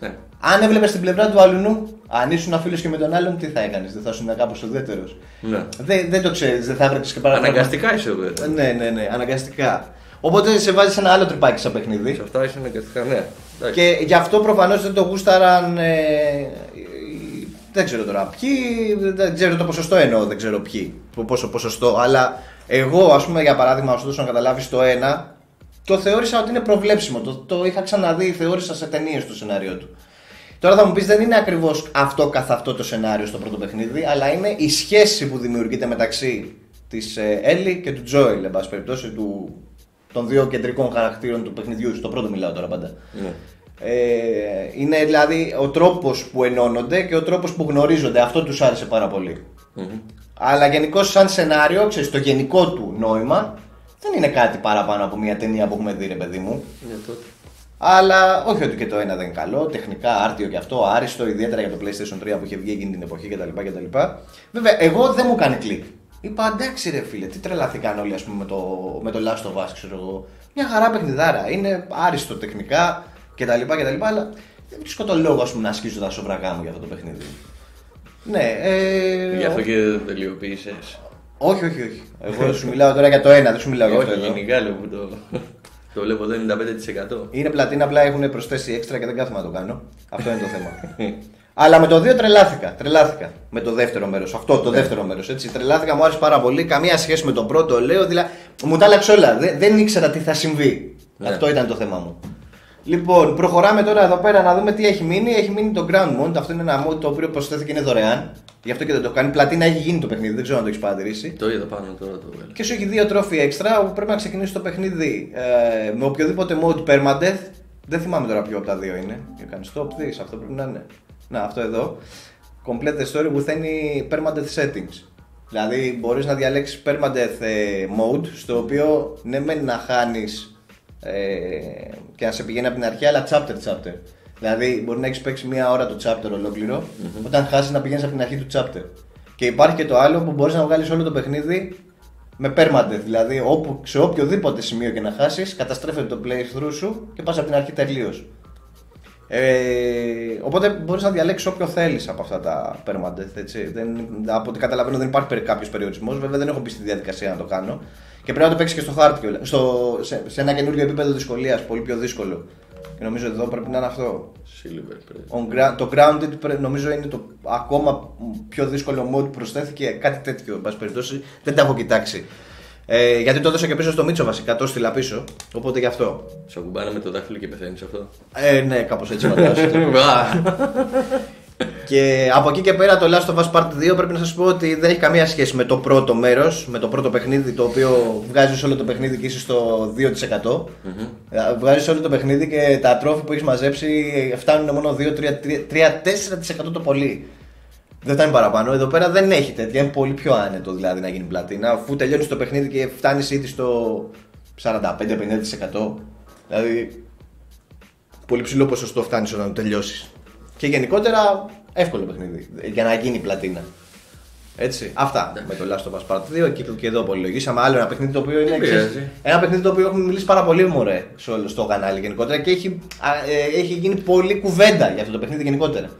ναι. Αν έβλεπες την πλευρά του αλουνού, αν ήσουν φίλο και με τον άλλον, τι θα έκανες, δεν θα ήσουν κάπως ουδέτερος. ναι. Δεν, δεν το ξέρεις, δεν θα έπρεπες και παραπάνω. Αναγκαστικά είσαι εδώ. Ε, Ναι, ναι, ναι, αναγκαστικά. Οπότε σε βάζεις ένα άλλο τρυπάκι σαν παιχνίδι. Σε αυτά είσαι αναγκαστικά, ναι. Εντάξει. Και γι' αυτό προφανώς δεν το γούσταραν. Ε, οι- δεν ξέρω τώρα ποιοι. Δεν ξέρω το ποσοστό εννοώ, δεν ξέρω ποιοι. το Πόσο ποσοστό. Αλλά εγώ, ας πούμε, για παράδειγμα, να σου δώσω να καταλάβεις το ένα, το θεώρησα ότι είναι προβλέψιμο. Το, το είχα ξαναδεί, θεώρησα σε ταινίες το σενάριό του. Τώρα θα μου πεις δεν είναι ακριβώς αυτό καθ' αυτό το σενάριο στο πρώτο παιχνίδι, αλλά είναι η σχέση που δημιουργείται μεταξύ της Έλλη και του Τζόιλ, εν πάση περιπτώσει, του, των δύο κεντρικών χαρακτήρων του παιχνιδιού. Στο πρώτο μιλάω τώρα πάντα. Ναι. Ε, είναι δηλαδή ο τρόπος που ενώνονται και ο τρόπος που γνωρίζονται. Αυτό τους άρεσε πάρα πολύ. Μμμ. Αλλά γενικώς σαν σενάριο, ξέρεις, το γενικό του νόημα δεν είναι κάτι παραπάνω από μια ταινία που έχουμε δει, ρε παιδί μου. Ναι, τότε. Αλλά όχι ότι και το ένα δεν είναι καλό, τεχνικά άρτιο και αυτό, άριστο, ιδιαίτερα για το PlayStation 3 που είχε βγει εκείνη την εποχή κτλ. κτλ. Βέβαια, εγώ δεν μου κάνει κλικ. Είπα εντάξει ρε φίλε, τι τρελαθήκαν όλοι ας πούμε, με, το, με το Last of Us, ξέρω εγώ. Μια χαρά παιχνιδάρα. Είναι άριστο τεχνικά κτλ. κτλ αλλά δεν βρίσκω τον λόγο ας πούμε, να ασκήσω τα σοβρακά μου για αυτό το παιχνίδι. Ναι, ε, Γι' αυτό και δεν τελειοποίησες. όχι, όχι, όχι. Εγώ σου μιλάω τώρα για το ένα, δεν σου μιλάω για αυτό. Όχι, εδώ. γενικά λέω που το, το βλέπω εδώ 95%. Είναι πλατίνα, απλά έχουν προσθέσει έξτρα και δεν κάθομαι να το κάνω. Αυτό είναι το θέμα. Αλλά με το 2 τρελάθηκα. Τρελάθηκα. Με το δεύτερο μέρος. Αυτό το δεύτερο μέρος. Τρελάθηκα, μου άρεσε πάρα πολύ. Καμία σχέση με το πρώτο, λέω. Δηλαδή, μου τα άλλαξε όλα. Δεν, δεν ήξερα τι θα συμβεί. Ναι. Αυτό ήταν το θέμα μου. Λοιπόν, προχωράμε τώρα εδώ πέρα να δούμε τι έχει μείνει. Έχει μείνει το Ground Mode. Αυτό είναι ένα mode το οποίο προσθέθηκε είναι δωρεάν. Γι' αυτό και δεν το κάνει. Πλατίνα έχει γίνει το παιχνίδι. Δεν ξέρω αν το έχεις παρατηρήσει. Το είδα πάνω τώρα το βγάλω. Και σου έχει δύο τρόφι έξτρα όπου πρέπει να ξεκινήσει το παιχνίδι ε, με οποιοδήποτε mode permadeath. Δεν θυμάμαι τώρα ποιο από τα δύο είναι. Για κάνεις stop this, αυτό πρέπει να είναι. Να, αυτό εδώ. Complete the story with any permadeath settings. Δηλαδή μπορείς να διαλέξεις permadeath ε, mode στο οποίο ναι μεν να χάνεις ε, και να σε πηγαίνει από την αρχή αλλά chapter chapter. Δηλαδή μπορεί να έχεις παίξει μία ώρα το chapter ολοκληρο όταν χάσεις να πηγαίνεις από την αρχή του chapter. Και υπάρχει και το άλλο που μπορείς να βγάλεις όλο το παιχνίδι με permadeath. Δηλαδή όπου, σε οποιοδήποτε σημείο και να χάσεις καταστρέφεται το playthrough σου και πας από την αρχή τελείως. Ε, οπότε μπορείς να διαλέξεις όποιο θέλεις από αυτά τα permadeath. Έτσι. Δεν, από ό,τι καταλαβαίνω δεν υπάρχει κάποιος περιορισμός. Βέβαια δεν έχω μπει στη διαδικασία να το κάνω. Και πρέπει να το παίξεις και στο χάρτη κιόλα. Στο, σε, σε ένα καινούριο επίπεδο δυσκολίας, πολύ πιο δύσκολο. Και νομίζω εδώ πρέπει να είναι αυτό. Silver πρέπει. On gra- το Grounded πρέ- νομίζω είναι το ακόμα πιο δύσκολο mode που προσθέθηκε. Κάτι τέτοιο, εν πάση περιπτώσει. Δεν τα έχω κοιτάξει. Ε, γιατί το έδωσα και πίσω στο Μίτσο βασικά, το στείλα πίσω. Οπότε γι' αυτό. Σε ακουμπάνε με το δάχτυλο και πεθαίνεις αυτό. Ε, ναι, κάπως έτσι φαντάζομαι. Και από εκεί και πέρα το Last of Us Part 2 πρέπει να σας πω ότι δεν έχει καμία σχέση με το πρώτο μέρος, με το πρώτο παιχνίδι το οποίο βγάζεις όλο το παιχνίδι και είσαι στο 2%. Ε, Βγάζεις όλο το παιχνίδι και τα τρόφι που έχεις μαζέψει φτάνουν μόνο 2-3-4% το πολύ. Δεν φτάνει παραπάνω. Εδώ πέρα δεν έχει τέτοια. Είναι πολύ πιο άνετο δηλαδή να γίνει πλατίνα. Αφού τελειώνεις το παιχνίδι και φτάνεις ήδη στο 45-50%. Δηλαδή πολύ ψηλό ποσοστό φτάνεις όταν το τελειώσεις. Και γενικότερα εύκολο παιχνίδι για να γίνει πλατίνα. Έτσι. Αυτά με το Last of Us Part 2 και, και εδώ πολυλογήσαμε. Άλλο ένα παιχνίδι το οποίο είναι. Δεν ξέρεις, πειράζει. ένα παιχνίδι το οποίο έχουμε μιλήσει πάρα πολύ μωρέ σε όλο στο κανάλι γενικότερα και έχει, α, ε, έχει γίνει πολλή κουβέντα για αυτό το παιχνίδι γενικότερα.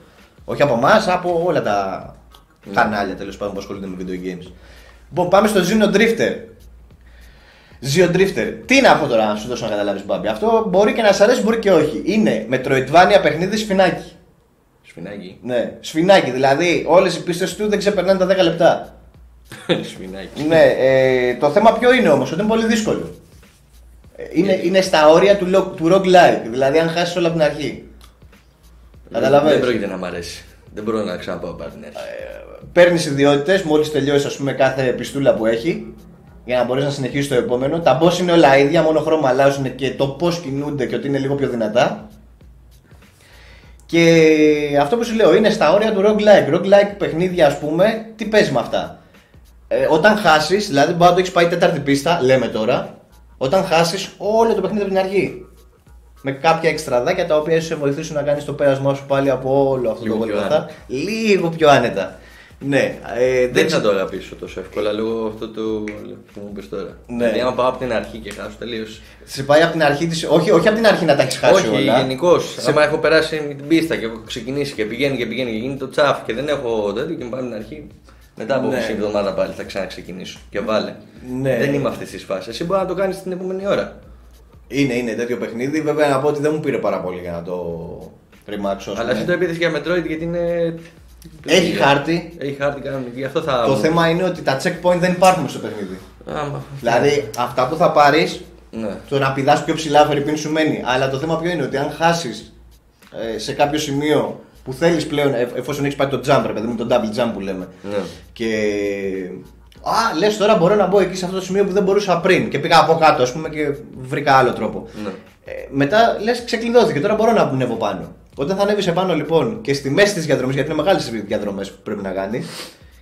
Όχι από εμάς, από όλα τα κανάλια τέλος πάντων που ασχολούνται με video games. Λοιπόν, πάμε στο Zeno Drifter. Zero Drifter. Τι είναι αυτό τώρα, να σου δώσω να καταλάβεις, Μπάμπη. Αυτό μπορεί και να σ' αρέσει, μπορεί και όχι. Είναι Metroidvania παιχνίδι σφινάκι. Σφινάκι. Ναι, σφινάκι. Δηλαδή, όλες οι πίστες του δεν ξεπερνάνε τα 10 λεπτά. Σφινάκι. ναι, ε, το θέμα ποιο είναι όμως, ότι είναι πολύ δύσκολο. Ε, Είναι, είναι στα όρια του, lo- του roguelike. Δηλαδή, αν χάσεις όλα από την αρχή. Δεν Καταλαβαίνεις. πρόκειται να μ' αρέσει. Δεν μπορώ να ξαναπάω πάλι την αρχή. Παίρνεις ιδιότητες μόλις τελειώσει ας πούμε, κάθε πιστούλα που έχει για να μπορείς να συνεχίσεις το επόμενο. Τα boss είναι όλα ίδια, μόνο χρώμα αλλάζουν και το πώς κινούνται και ότι είναι λίγο πιο δυνατά. Και αυτό που σου λέω είναι στα όρια του roguelike. Roguelike παιχνίδια, ας πούμε, τι παίζει με αυτά; Ε, όταν χάσεις, δηλαδή μπορεί να το έχεις πάει τέταρτη πίστα, λέμε τώρα, όταν χάσεις όλο το παιχνίδι από την αρχή. Με κάποια εξτραδάκια τα οποία ίσως σε βοηθήσουν να κάνεις το πέρασμά σου πάλι από όλο αυτό Λίγο το πιο γολγοθά. άνετα. Λίγο πιο άνετα. Ναι, ε, Δεν θα το αγαπήσω τόσο εύκολα λόγω αυτό το που μου πες τώρα. Ναι. Δηλαδή, άμα πάω από την αρχή και χάσω τελείω. Σε πάει από την αρχή της, όχι, όχι από την αρχή να τα έχεις χάσει Όχι, όλα. γενικώς. Άμα έχω περάσει με την πίστα και έχω ξεκινήσει και πηγαίνει και πηγαίνει και γίνει το τσαφ και δεν έχω τέτοιο και μου πάω από την αρχή. Μετά από Ναι. μισή εβδομάδα πάλι θα ξαναξεκινήσω. Και βάλε. Ναι. Δεν είμαι αυτής της φάσης. Εσύ μπορεί να το κάνεις την επόμενη ώρα. Είναι, είναι τέτοιο παιχνίδι. Βέβαια να πω ότι δεν μου πήρε πάρα πολύ για να το ρημάξω. ας Αλλά πούμε. εσύ το έπειθε για Metroid γιατί είναι. Έχει χάρτη. Έχει χάρτη κανονική. Γι' αυτό θα. Το θέμα είναι ότι τα checkpoint δεν υπάρχουν στο παιχνίδι. Άμα. Δηλαδή αυτά που θα πάρεις, Ναι. το να πηδάς πιο ψηλά φερρυπίν σου μένει. Αλλά το θέμα ποιο είναι ότι αν χάσεις ε, σε κάποιο σημείο που θέλεις πλέον, ε, εφόσον έχεις πάει το jump, ρε παιδί μου, το double jump που λέμε. Ναι. Και. Α, λες τώρα μπορώ να μπω εκεί σε αυτό το σημείο που δεν μπορούσα πριν. Και πήγα από κάτω, ας πούμε, και βρήκα άλλο τρόπο. Ναι. Ε, μετά λες, ξεκλειδώθηκε. Τώρα μπορώ να ανέβω πάνω. Όταν θα ανέβεις επάνω λοιπόν και στη μέση της διαδρομής, γιατί είναι μεγάλες διαδρομές που πρέπει να κάνει,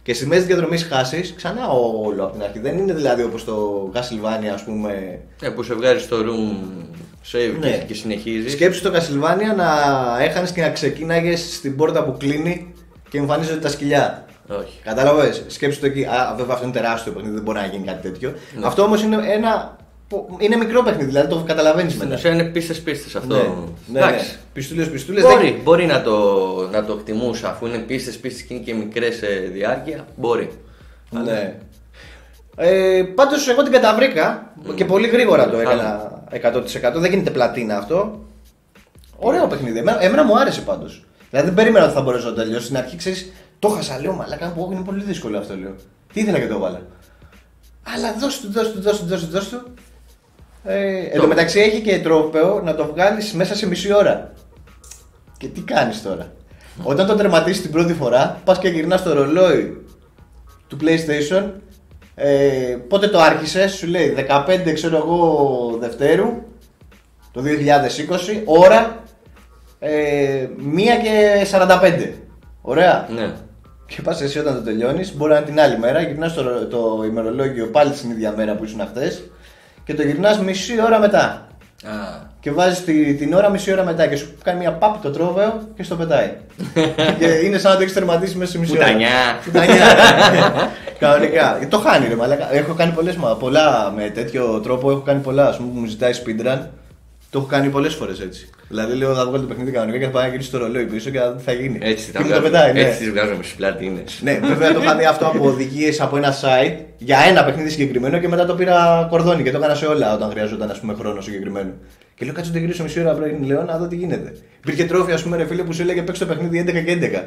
και στη μέση της διαδρομής χάσεις, ξανά όλο από την αρχή. Δεν είναι δηλαδή όπως το Castlevania, ας πούμε. Ε, που σε βγάζει στο room save Ναι. και, και συνεχίζεις. Σκέψου το Castlevania να έχανες και να ξεκίναγες στην πόρτα που κλείνει και εμφανίζονται τα σκυλιά. Όχι. Κατάλαβες. Σκέψτε το εκεί. Α, βέβαια αυτό είναι τεράστιο παιχνίδι, δεν μπορεί να γίνει κάτι τέτοιο. Ναι. Αυτό όμως είναι ένα. Είναι μικρό παιχνίδι, δηλαδή το καταλαβαίνεις Στην μετά. ουσία είναι πίστες πίστες αυτό. Ναι, ναι, ναι. Εντάξει. Πιστούλες, πιστούλες. Μπορεί, μπορεί να, το, να το εκτιμούσα αφού είναι πίστες πίστες και είναι και μικρές σε διάρκεια. Μπορεί. Ναι. Ε, Πάντως, εγώ την καταβρήκα και πολύ γρήγορα το Mm. έκανα 100%. Δεν γίνεται πλατίνα αυτό. Ωραίο παιχνίδι. Εμένα, εμένα μου άρεσε πάντως. Δηλαδή δεν περίμενα ότι θα μπορέσω να το τελειώσω. Στην αρχή ξέρεις, το χάσα. Λέω μαλάκα που είναι πολύ δύσκολο αυτό. Λέω. Τι ήθελα και το έβαλα. Αλλά δώσ' του, δώσ' του, δώσ' του, δώσ' του. Δώσ του. Ε, εν τω μεταξύ έχει και τρόπεο να το βγάλεις μέσα σε μισή ώρα. Και τι κάνεις τώρα; Όταν το τερματίσεις την πρώτη φορά, πας και γυρνάς το ρολόι του PlayStation. Ε, πότε το άρχισες, σου λέει 15 ξέρω εγώ Δευτέρου το 2020, ώρα ε, 1 και 45. Ωραία. Ναι. Και πας εσύ όταν το τελειώνεις, μπορεί να είναι την άλλη μέρα, γυρνάς το, το ημερολόγιο πάλι στην ίδια μέρα που ήσουν χθες και το γυρνάς μισή ώρα μετά. Α, Και βάζεις τη, την ώρα μισή ώρα μετά και σου κάνει μια πάπη το τρόβεο και στο πετάει. και είναι σαν να το έχεις τερματίσει μέσα σε μισή ώρα. Πουτανιά. Πουτανιά. Κανονικά. Το χάνει ρε μαλάκα. Έχω κάνει πολλές, μα- πολλά με τέτοιο τρόπο. Έχω κάνει πολλά. Α πούμε που μου ζητάει speedrun. Το έχω κάνει πολλές φορές έτσι. Δηλαδή λέω θα βγάλω το παιχνίδι κανονικά και θα πάω να γυρίσει το ρολόι πίσω και θα δει τι θα γίνει. Έτσι και τα μου το βγάζουμε. πετάει, ναι. Έτσι τις βγάζουμε στις πλατίνες. Ναι, βέβαια το είχα δει αυτό από οδηγίες από ένα site για ένα παιχνίδι συγκεκριμένο και μετά το πήρα κορδόνι και το έκανα σε όλα όταν χρειαζόταν ας πούμε, χρόνο συγκεκριμένο. Και λέω κάτσε να το γυρίσω μισή ώρα πριν, λέω να δω τι γίνεται. Υπήρχε τρόφι, ας πούμε, ρε φίλε που σου έλεγε παίξει το παιχνίδι 11 και 11.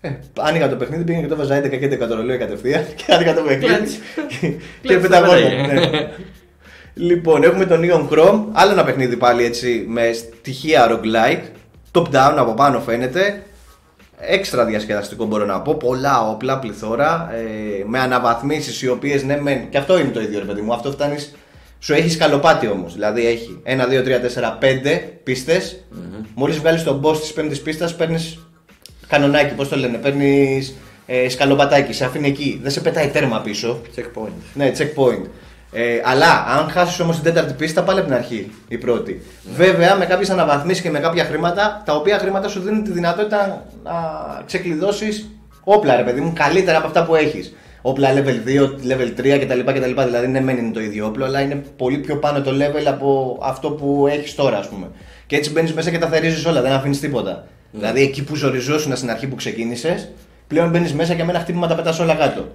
Ε, άνοιγα το παιχνίδι, πήγαινε και το βάζα 11 και 11 το ρολόι κατευθείαν και άνοιγα το παιχνίδι. Κλατς. και Κλατς πεταγόταν. Τα ναι. Λοιπόν, έχουμε τον Neon Chrome, άλλο ένα παιχνίδι πάλι έτσι με στοιχεία roguelike. Top down από πάνω φαίνεται. Έξτρα διασκεδαστικό μπορώ να πω. Πολλά όπλα, πληθώρα. Ε, με αναβαθμίσεις οι οποίες ναι, μεν. Και αυτό είναι το ίδιο ρε παιδί μου. Αυτό φτάνεις. Σου έχει σκαλοπάτι όμως. Δηλαδή έχει 1, 2, 3, 4, 5 πιστε Μόλις βγάλεις τον boss της πέμπτης πίστας, παίρνεις κανονάκι. Πώς το λένε, παίρνεις ε, σκαλοπατάκι. Σε αφήνει εκεί. Δεν σε πετάει τέρμα πίσω. Checkpoint. Ναι, checkpoint. Ε, αλλά αν χάσεις όμως την τέταρτη πίστα, πάλι από την αρχή η πρώτη. Βέβαια με κάποιες αναβαθμίσεις και με κάποια χρήματα, τα οποία χρήματα σου δίνουν τη δυνατότητα να ξεκλειδώσεις όπλα, ρε παιδί μου, καλύτερα από αυτά που έχεις. Όπλα level 2, level 3 κτλ. κτλ. Δηλαδή ναι, μεν είναι το ίδιο όπλο, αλλά είναι πολύ πιο πάνω το level από αυτό που έχεις τώρα, ας πούμε. Και έτσι μπαίνεις μέσα και τα θερίζεις όλα, δεν αφήνεις τίποτα. Δηλαδή εκεί που ζοριζόσουν στην αρχή που ξεκίνησες, πλέον μπαίνεις μέσα και με ένα χτύπημα τα πετάς όλα κάτω.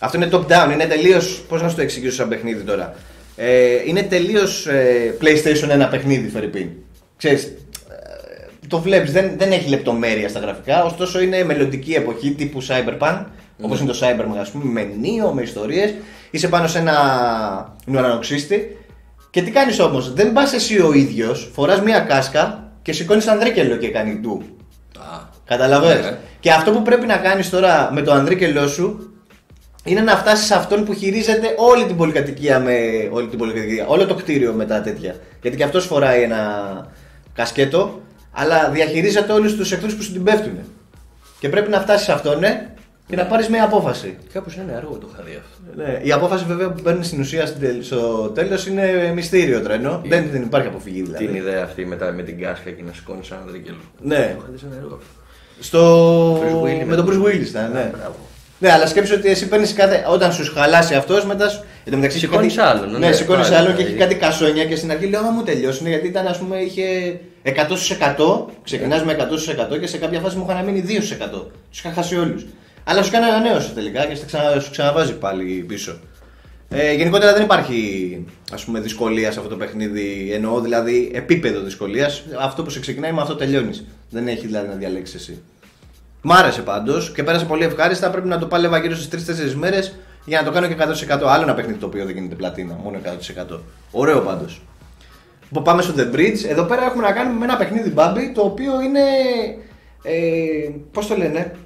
Αυτό είναι top down, είναι τελείως. Πώς να σου το εξηγήσω σαν παιχνίδι τώρα. Ε, είναι τελείως ε, PlayStation 1 παιχνίδι, Φερρυπίν. Ξέρεις, ε, το βλέπεις, δεν, δεν έχει λεπτομέρεια στα γραφικά, ωστόσο είναι μελλοντική εποχή τύπου Cyberpunk, όπως είναι το Cyberpunk, ας πούμε, με νίο, με ιστορίες. Είσαι πάνω σε ένα ουρανοξύστη. Και τι κάνεις όμως, δεν πας εσύ ο ίδιος, φοράς μία κάσκα και σηκώνεις ανδρίκελο και κάνει του. Α, Καταλαβες; Ναι. Και αυτό που πρέπει να κάνεις τώρα με το ανδρίκελό σου είναι να φτάσεις σε αυτόν που χειρίζεται όλη την πολυκατοικία με όλη την πολυκατοικία, όλο το κτίριο με τα τέτοια. Γιατί και αυτός φοράει ένα κασκέτο, αλλά διαχειρίζεται όλους τους εχθρούς που σου την πέφτουν. Και πρέπει να φτάσεις σε αυτόν ναι, και να πάρεις μια απόφαση. Κάπως είναι αργό το είχα δει αυτό. Ναι, η απόφαση βέβαια που παίρνει στην ουσία στην τελ- στο τέλος είναι μυστήριο τρένο. Δεν, δεν υπάρχει αποφυγή δηλαδή. Την ιδέα αυτή μετά με την κάσκα και να σηκώνεις ένα δρίκελο. Ναι. Το είχα δει σαν αργό αυτό. Στο... Bruce Willis με τον Bruce Willis ήταν, ναι. Μπράβο. Ναι, αλλά σκέψου ότι εσύ παίρνεις κάθε. Όταν σου χαλάσει αυτός, μετά. σου- Εν τω μεταξύ έχει Σηκώνεις κάτι- άλλον, Ναι, ναι, σηκώνεις πάλι, άλλον και δηλαδή. έχει κάτι κασόνια και στην αρχή λέω άμα μου τελειώσουν γιατί ήταν ας πούμε είχε 100%. Ξεκινάς με 100% και σε κάποια φάση μου είχαν μείνει 2%. Τους είχα χάσει όλους. Αλλά σου κάνει ανανέωση τελικά και στα ξανα- σου ξαναβάζει πάλι πίσω. Ε, γενικότερα δεν υπάρχει ας πούμε, δυσκολία σε αυτό το παιχνίδι. Εννοώ δηλαδή επίπεδο δυσκολίας. Αυτό που σε ξεκινάει με αυτό τελειώνεις. Δεν έχει δηλαδή να διαλέξεις εσύ. Μ' άρεσε πάντως και πέρασε πολύ ευχάριστα. Πρέπει να το πάλευα γύρω στις 3-4 μέρες για να το κάνω και 100%. Άλλο ένα παιχνίδι το οποίο δεν γίνεται πλατίνα, μόνο 100%. Ωραίο πάντως. Που πάμε στο The Bridge. Εδώ πέρα έχουμε να κάνουμε με ένα παιχνίδι Bambi το οποίο είναι. Ε, Πώς το λένε,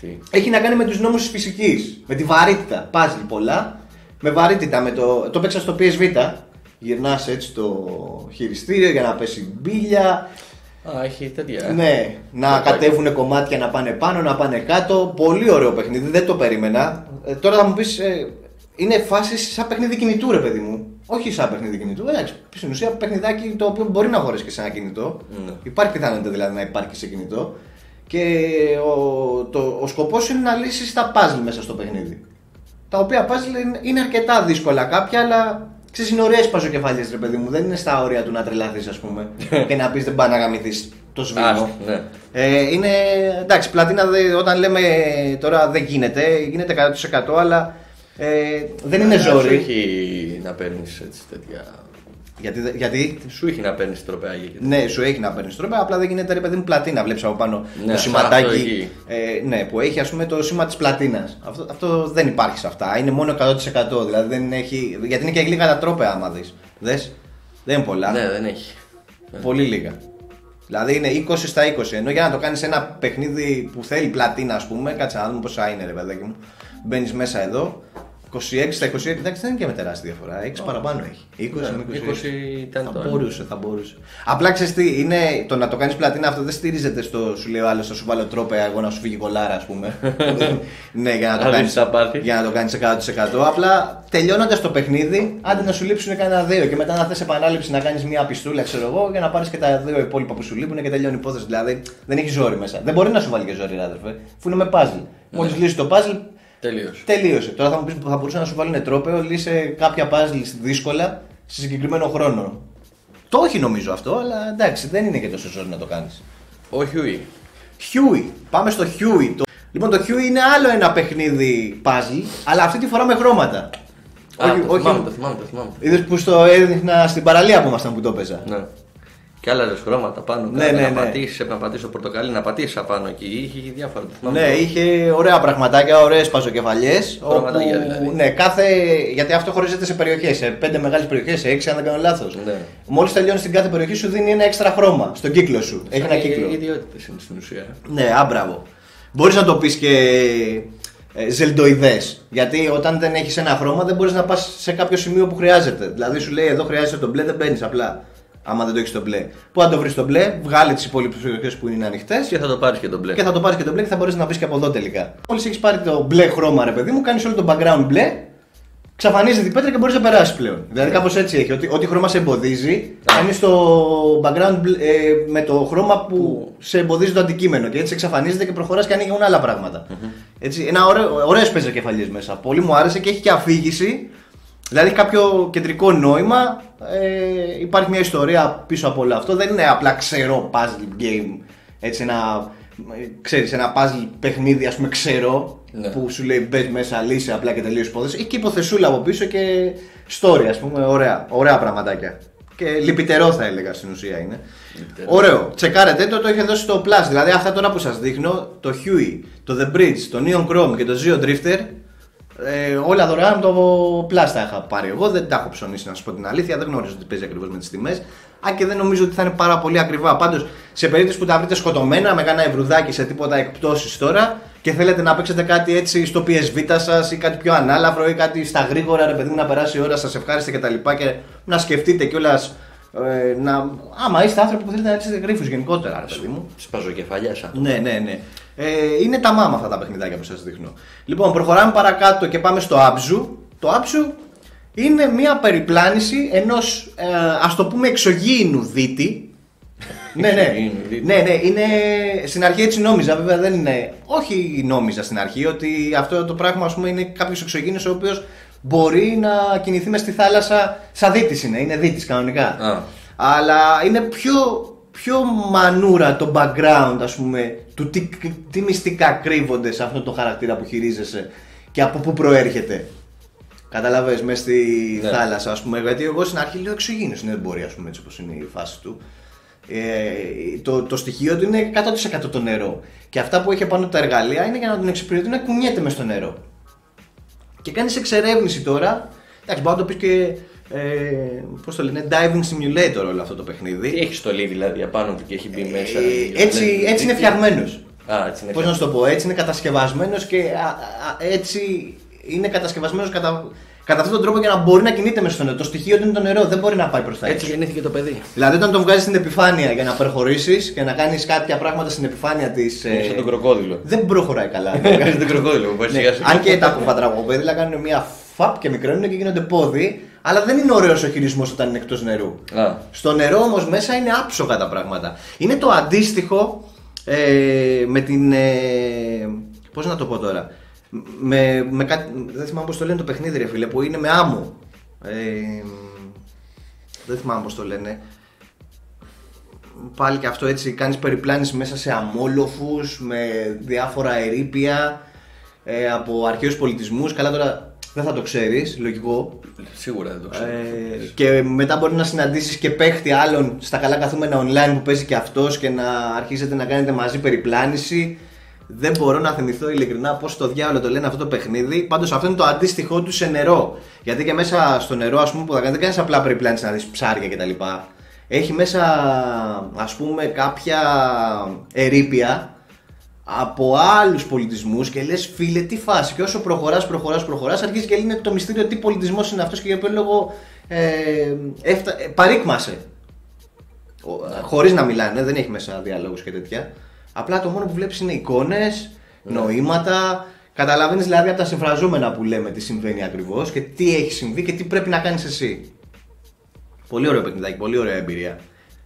Τι; έχει να κάνει με τους νόμους της φυσικής. Με τη βαρύτητα. Παζλ πολλά. Με βαρύτητα. Με το, το παίξα στο PSV. Γυρνάς έτσι το χειριστήριο για να πέσει μπίλια. Α, έχει τέτοια. Ναι, να κατέβουν κομμάτια να πάνε πάνω, να πάνε κάτω. Πολύ ωραίο παιχνίδι, δεν το περίμενα. Ε, τώρα θα μου πεις, είναι φάση σαν παιχνίδι κινητού, ρε παιδί μου. Όχι σαν παιχνίδι κινητού. Εντάξει, στην ουσία παιχνιδάκι το οποίο μπορεί να χωρέσει και σε ένα κινητό. Ναι. Υπάρχει πιθανότητα δηλαδή να υπάρχει σε κινητό. Και ο, το, ο σκοπός είναι να λύσεις τα puzzle μέσα στο παιχνίδι. Τα οποία puzzle είναι, είναι αρκετά δύσκολα κάποια, αλλά ξέρεις είναι ωραίες παζοκεφαλιές ρε παιδί μου. Δεν είναι στα όρια του να τρελαθείς ας πούμε και να πεις δεν πάει να γαμηθείς το σβήνο. Α, ναι. Ε, είναι εντάξει, πλατίνα δε- όταν λέμε τώρα δεν γίνεται, γίνεται 100% αλλά ε, δεν είναι Αλλά Σου ζόρι. έχει να παίρνεις έτσι τέτοια. Γιατί, δε- γιατί Σου έχει να παίρνεις τροπεάγια και ναι, σου έχει να παίρνεις τρόπο, απλά δεν γίνεται ρε παιδί μου πλατίνα. Βλέπεις από πάνω Ναι, το σαν αυτό σηματάκι εκεί. ε, ναι, που έχει ας πούμε το σήμα της πλατίνας. Αυτό, αυτό δεν υπάρχει σε αυτά. Είναι μόνο 100%. Δηλαδή δεν έχει. Γιατί είναι και λίγα τα τρόπια άμα δεις. Δες, δεν είναι πολλά. Ναι, δεν έχει. Πολύ λίγα. Δηλαδή είναι 20 στα 20. Ενώ για να το κάνεις ένα παιχνίδι που θέλει πλατίνα, ας πούμε, κάτσε να δούμε πόσα είναι, ρε παιδάκι μου. Μπαίνεις μέσα εδώ, 26 στα 26. Εντάξει, δεν είναι και με τεράστια διαφορά. 6 παραπάνω έχει. 20 με 26. 20 ήταν Θα το. μπορούσε, θα μπορούσε. Απλά ξέρεις τι, είναι το να το κάνεις πλατίνα αυτό δεν στηρίζεται στο σου λέει ο άλλος, θα σου βάλω τρόπε εγώ να σου φύγει κολάρα, ας πούμε. ναι, για να το Να κάνει. δεις τα πάθη. Για να το κάνεις 100%. Απλά τελειώνοντας το παιχνίδι, άντε να σου λείψουν κανένα δύο και μετά να θες επανάληψη να κάνεις μια πιστούλα, ξέρω εγώ, για να πάρεις και τα δύο υπόλοιπα που σου λείπουν και τελειώνει η υπόθεση. Δηλαδή δεν έχει ζόρι μέσα. Δεν μπορεί να σου βάλει και ζόρι, ρε αδερφέ. Φού είναι με puzzle. Μόλις λύσει το puzzle, Τελείω. τελείωσε. Τώρα θα μου πεις που θα μπορούσαν να σου βάλουν τρόπεο, λύσε κάποια puzzle δύσκολα σε συγκεκριμένο χρόνο. Το όχι νομίζω αυτό, αλλά εντάξει, δεν είναι και τόσο ζόρι να το κάνεις. Όχι, ουι. Huey. Πάμε στο Huey. Το... Λοιπόν, το Huey είναι άλλο ένα παιχνίδι puzzle, αλλά αυτή τη φορά με χρώματα. Α, το θυμάμαι, το θυμάμαι, το θυμάμαι. Είδες που στο έδειχνα στην παραλία που ήμασταν που το έπαιζα. Ναι. Και άλλα χρώματα πάνω. Ναι, κάτω, ναι, να ναι. πατήσεις, έπρεπε να πατήσει το πορτοκάλι, να πατήσεις απάνω εκεί. Είχε διάφορα. το θυμάμαι. Ναι, είχε ωραία πραγματάκια, ωραίες παζοκεφαλιές. Πραγματάκια δηλαδή. Ναι, κάθε. Γιατί αυτό χωρίζεται σε περιοχές, σε πέντε μεγάλες περιοχές, σε έξι αν δεν κάνω λάθος. Ναι. Μόλις τελειώνεις την κάθε περιοχή σου δίνει ένα έξτρα χρώμα στον κύκλο σου. Έχει ένα κύκλο. Ιδιότητες είναι στην ουσία. Ναι, άμπραβο. Μπορείς να το πεις και ε, ζελντοειδέ. Γιατί όταν δεν έχεις ένα χρώμα δεν μπορείς να πας σε κάποιο σημείο που χρειάζεται. Δηλαδή σου λέει εδώ χρειάζεται το μπλε, δεν μπαίνεις απλά. Άμα δεν το έχεις το μπλε. Πού αν το βρεις το μπλε, βγάλει τις υπόλοιπες περιοχές που είναι ανοιχτές Και θα το πάρεις και τον μπλε. και θα το πάρεις και το μπλε και θα μπορέσει να πει και από εδώ τελικά. Μόλις έχεις πάρει το μπλε χρώμα, ρε παιδί μου, κάνεις όλο το background μπλε, ξαφανίζεται η πέτρα και μπορείς να περάσεις πλέον. Δηλαδή κάπως έτσι έχει. Ότι, ό,τι χρώμα σε εμποδίζει, κάνει το background μπλε- ε, με το χρώμα που σε εμποδίζει το αντικείμενο. Και έτσι εξαφανίζεται και προχωράς και ανοίγουν άλλα πράγματα. Έτσι, ένα ωραίο, ωραίες πεζοκεφαλιές μέσα. Πολύ μου άρεσε και έχει και αφήγηση. Δηλαδή έχει κάποιο κεντρικό νόημα. Ε, υπάρχει μια ιστορία πίσω από όλο αυτό. Δεν είναι απλά ξερό puzzle game. Έτσι ένα, ε, ξέρεις, ένα puzzle παιχνίδι ας πούμε ξερό Ναι. που σου λέει μπες μέσα λύσε απλά και τελείωσε η υπόθεση. Έχει και υποθεσούλα από πίσω και story ας πούμε. Ωραία, ωραία πραγματάκια. Και λυπητερό θα έλεγα στην ουσία είναι. Λυπητερό. Ωραίο. Τσεκάρετε το, το είχε δώσει στο Plus. Δηλαδή αυτά τώρα που σας δείχνω, το Huey, το The Bridge, το Neon Chrome και το Zeo Drifter, ε, όλα δωρεάν το Plus τα είχα πάρει. Εγώ δεν τα έχω ψωνίσει να σα πω την αλήθεια, δεν γνωρίζω τι παίζει ακριβώς με τις τιμές. Αν και δεν νομίζω ότι θα είναι πάρα πολύ ακριβά. Πάντως, σε περίπτωση που τα βρείτε σκοτωμένα με κάνα ευρουδάκι σε τίποτα εκπτώσεις τώρα και θέλετε να παίξετε κάτι έτσι στο PSV σας ή κάτι πιο ανάλαφρο ή κάτι στα γρήγορα, ρε παιδί μου, να περάσει η ώρα σας ευχάριστη κτλ. Και, και να σκεφτείτε κιόλας. Ε, να... Άμα είστε άνθρωποι που θέλετε να ρίξετε γρήφους γενικότερα, ρε παιδί μου. Σπαζοκεφαλιά σαν. Ναι, ναι, ναι. Ε, είναι τα μάμα αυτά τα παιχνιδάκια που σας δείχνω. Λοιπόν, προχωράμε παρακάτω και πάμε στο Άμπζου. Το Άμπζου είναι μια περιπλάνηση ενός, ε, ας το πούμε, εξωγήινου δίτη. ναι, ναι. Εξωγήινου δίτη. ναι, ναι, είναι, στην αρχή έτσι νόμιζα, βέβαια δεν είναι, όχι νόμιζα στην αρχή, ότι αυτό το πράγμα ας πούμε είναι κάποιος εξωγήινος ο οποίος μπορεί να κινηθεί μες στη θάλασσα, σαν δίτης είναι, είναι δίτης κανονικά. Α. Αλλά είναι πιο, πιο μανούρα το background, ας πούμε, του τι, τι μυστικά κρύβονται σε αυτό το χαρακτήρα που χειρίζεσαι και από πού προέρχεται. Καταλαβες, μέσα στη Ναι. θάλασσα, ας πούμε. Γιατί εγώ στην αρχή λέω εξωγήινος, είναι δεν μπορεί, ας πούμε, έτσι όπως είναι η φάση του. Ε, το, το στοιχείο του είναι 100% το νερό. Και αυτά που έχει πάνω τα εργαλεία είναι για να τον εξυπηρετούν να κουνιέται μες στο νερό. Και κάνεις εξερεύνηση τώρα. Εντάξει, μπορεί να το πεις και. Ε, Πώς το λένε, diving simulator όλο αυτό το Τι παιχνίδι. έχει στολή δηλαδή απάνω του και έχει μπει μέσα. Ε, έτσι, έτσι είναι φτιαγμένος. Α, έτσι είναι Πώς να σου το πω, έτσι είναι κατασκευασμένος και α, α, έτσι είναι κατασκευασμένος κατά, κατά αυτόν τον τρόπο για να μπορεί να κινείται μέσα στο νερό. Το στοιχείο του είναι το νερό, δεν μπορεί να πάει προς τα Έτσι έξω. γεννήθηκε το παιδί. Δηλαδή, όταν τον βγάζεις στην επιφάνεια για να προχωρήσεις και να κάνεις κάποια πράγματα στην επιφάνεια της. Είναι σαν τον κροκόδιλο. δεν προχωράει καλά. Βγάζει τον κροκόδιλο που πάει Ναι, σιγά σιγά. αν και τα κουβατραγωπέδιλα κάνουν μια φαπ και μικραίνουν και γίνονται πόδι, αλλά δεν είναι ωραίος ο χειρισμός όταν είναι εκτός νερού. Α, Στο νερό όμως μέσα είναι άψογα τα πράγματα. Είναι το αντίστοιχο Ε, με την. Ε, Πώς να το πω τώρα. Με, με κάτι, δεν θυμάμαι πώς το λένε το παιχνίδι, ρε φίλε, που είναι με άμμο. Ε, δεν θυμάμαι πώς το λένε. Πάλι και αυτό έτσι, κάνεις περιπλάνηση μέσα σε αμόλοφους, με διάφορα ερήπια, ε, από αρχαίους πολιτισμούς. Καλά τώρα δεν θα το ξέρεις, λογικό. Σίγουρα δεν το ξέρω. Ε, και μετά μπορεί να συναντήσεις και παίχτη άλλων στα καλά καθούμενα online που παίζει και αυτός και να αρχίσετε να κάνετε μαζί περιπλάνηση. Δεν μπορώ να θυμηθώ ειλικρινά πώς το διάλογο το λένε αυτό το παιχνίδι. Πάντως αυτό είναι το αντίστοιχό του σε νερό. Γιατί και μέσα στο νερό, ας πούμε, που θα κάνεις, δεν κάνεις απλά περιπλάνηση να δεις ψάρια κτλ. Έχει μέσα, ας πούμε, κάποια ερήπια από άλλους πολιτισμούς και λες, φίλε, τι φάση. Και όσο προχωράς, προχωράς, προχωράς, αρχίζει και λύνεται το μυστήριο τι πολιτισμός είναι αυτός και για ποιο λόγο ε, έφτα... ε, παρήκμασε. Χωρίς να μιλάνε, δεν έχει μέσα διαλόγους και τέτοια. Απλά το μόνο που βλέπεις είναι εικόνες, νοήματα. Καταλαβαίνεις δηλαδή από τα συμφραζόμενα που λέμε τι συμβαίνει ακριβώς και τι έχει συμβεί και τι πρέπει να κάνεις εσύ. Πολύ ωραίο παιχνιδάκι, πολύ ωραία εμπειρία.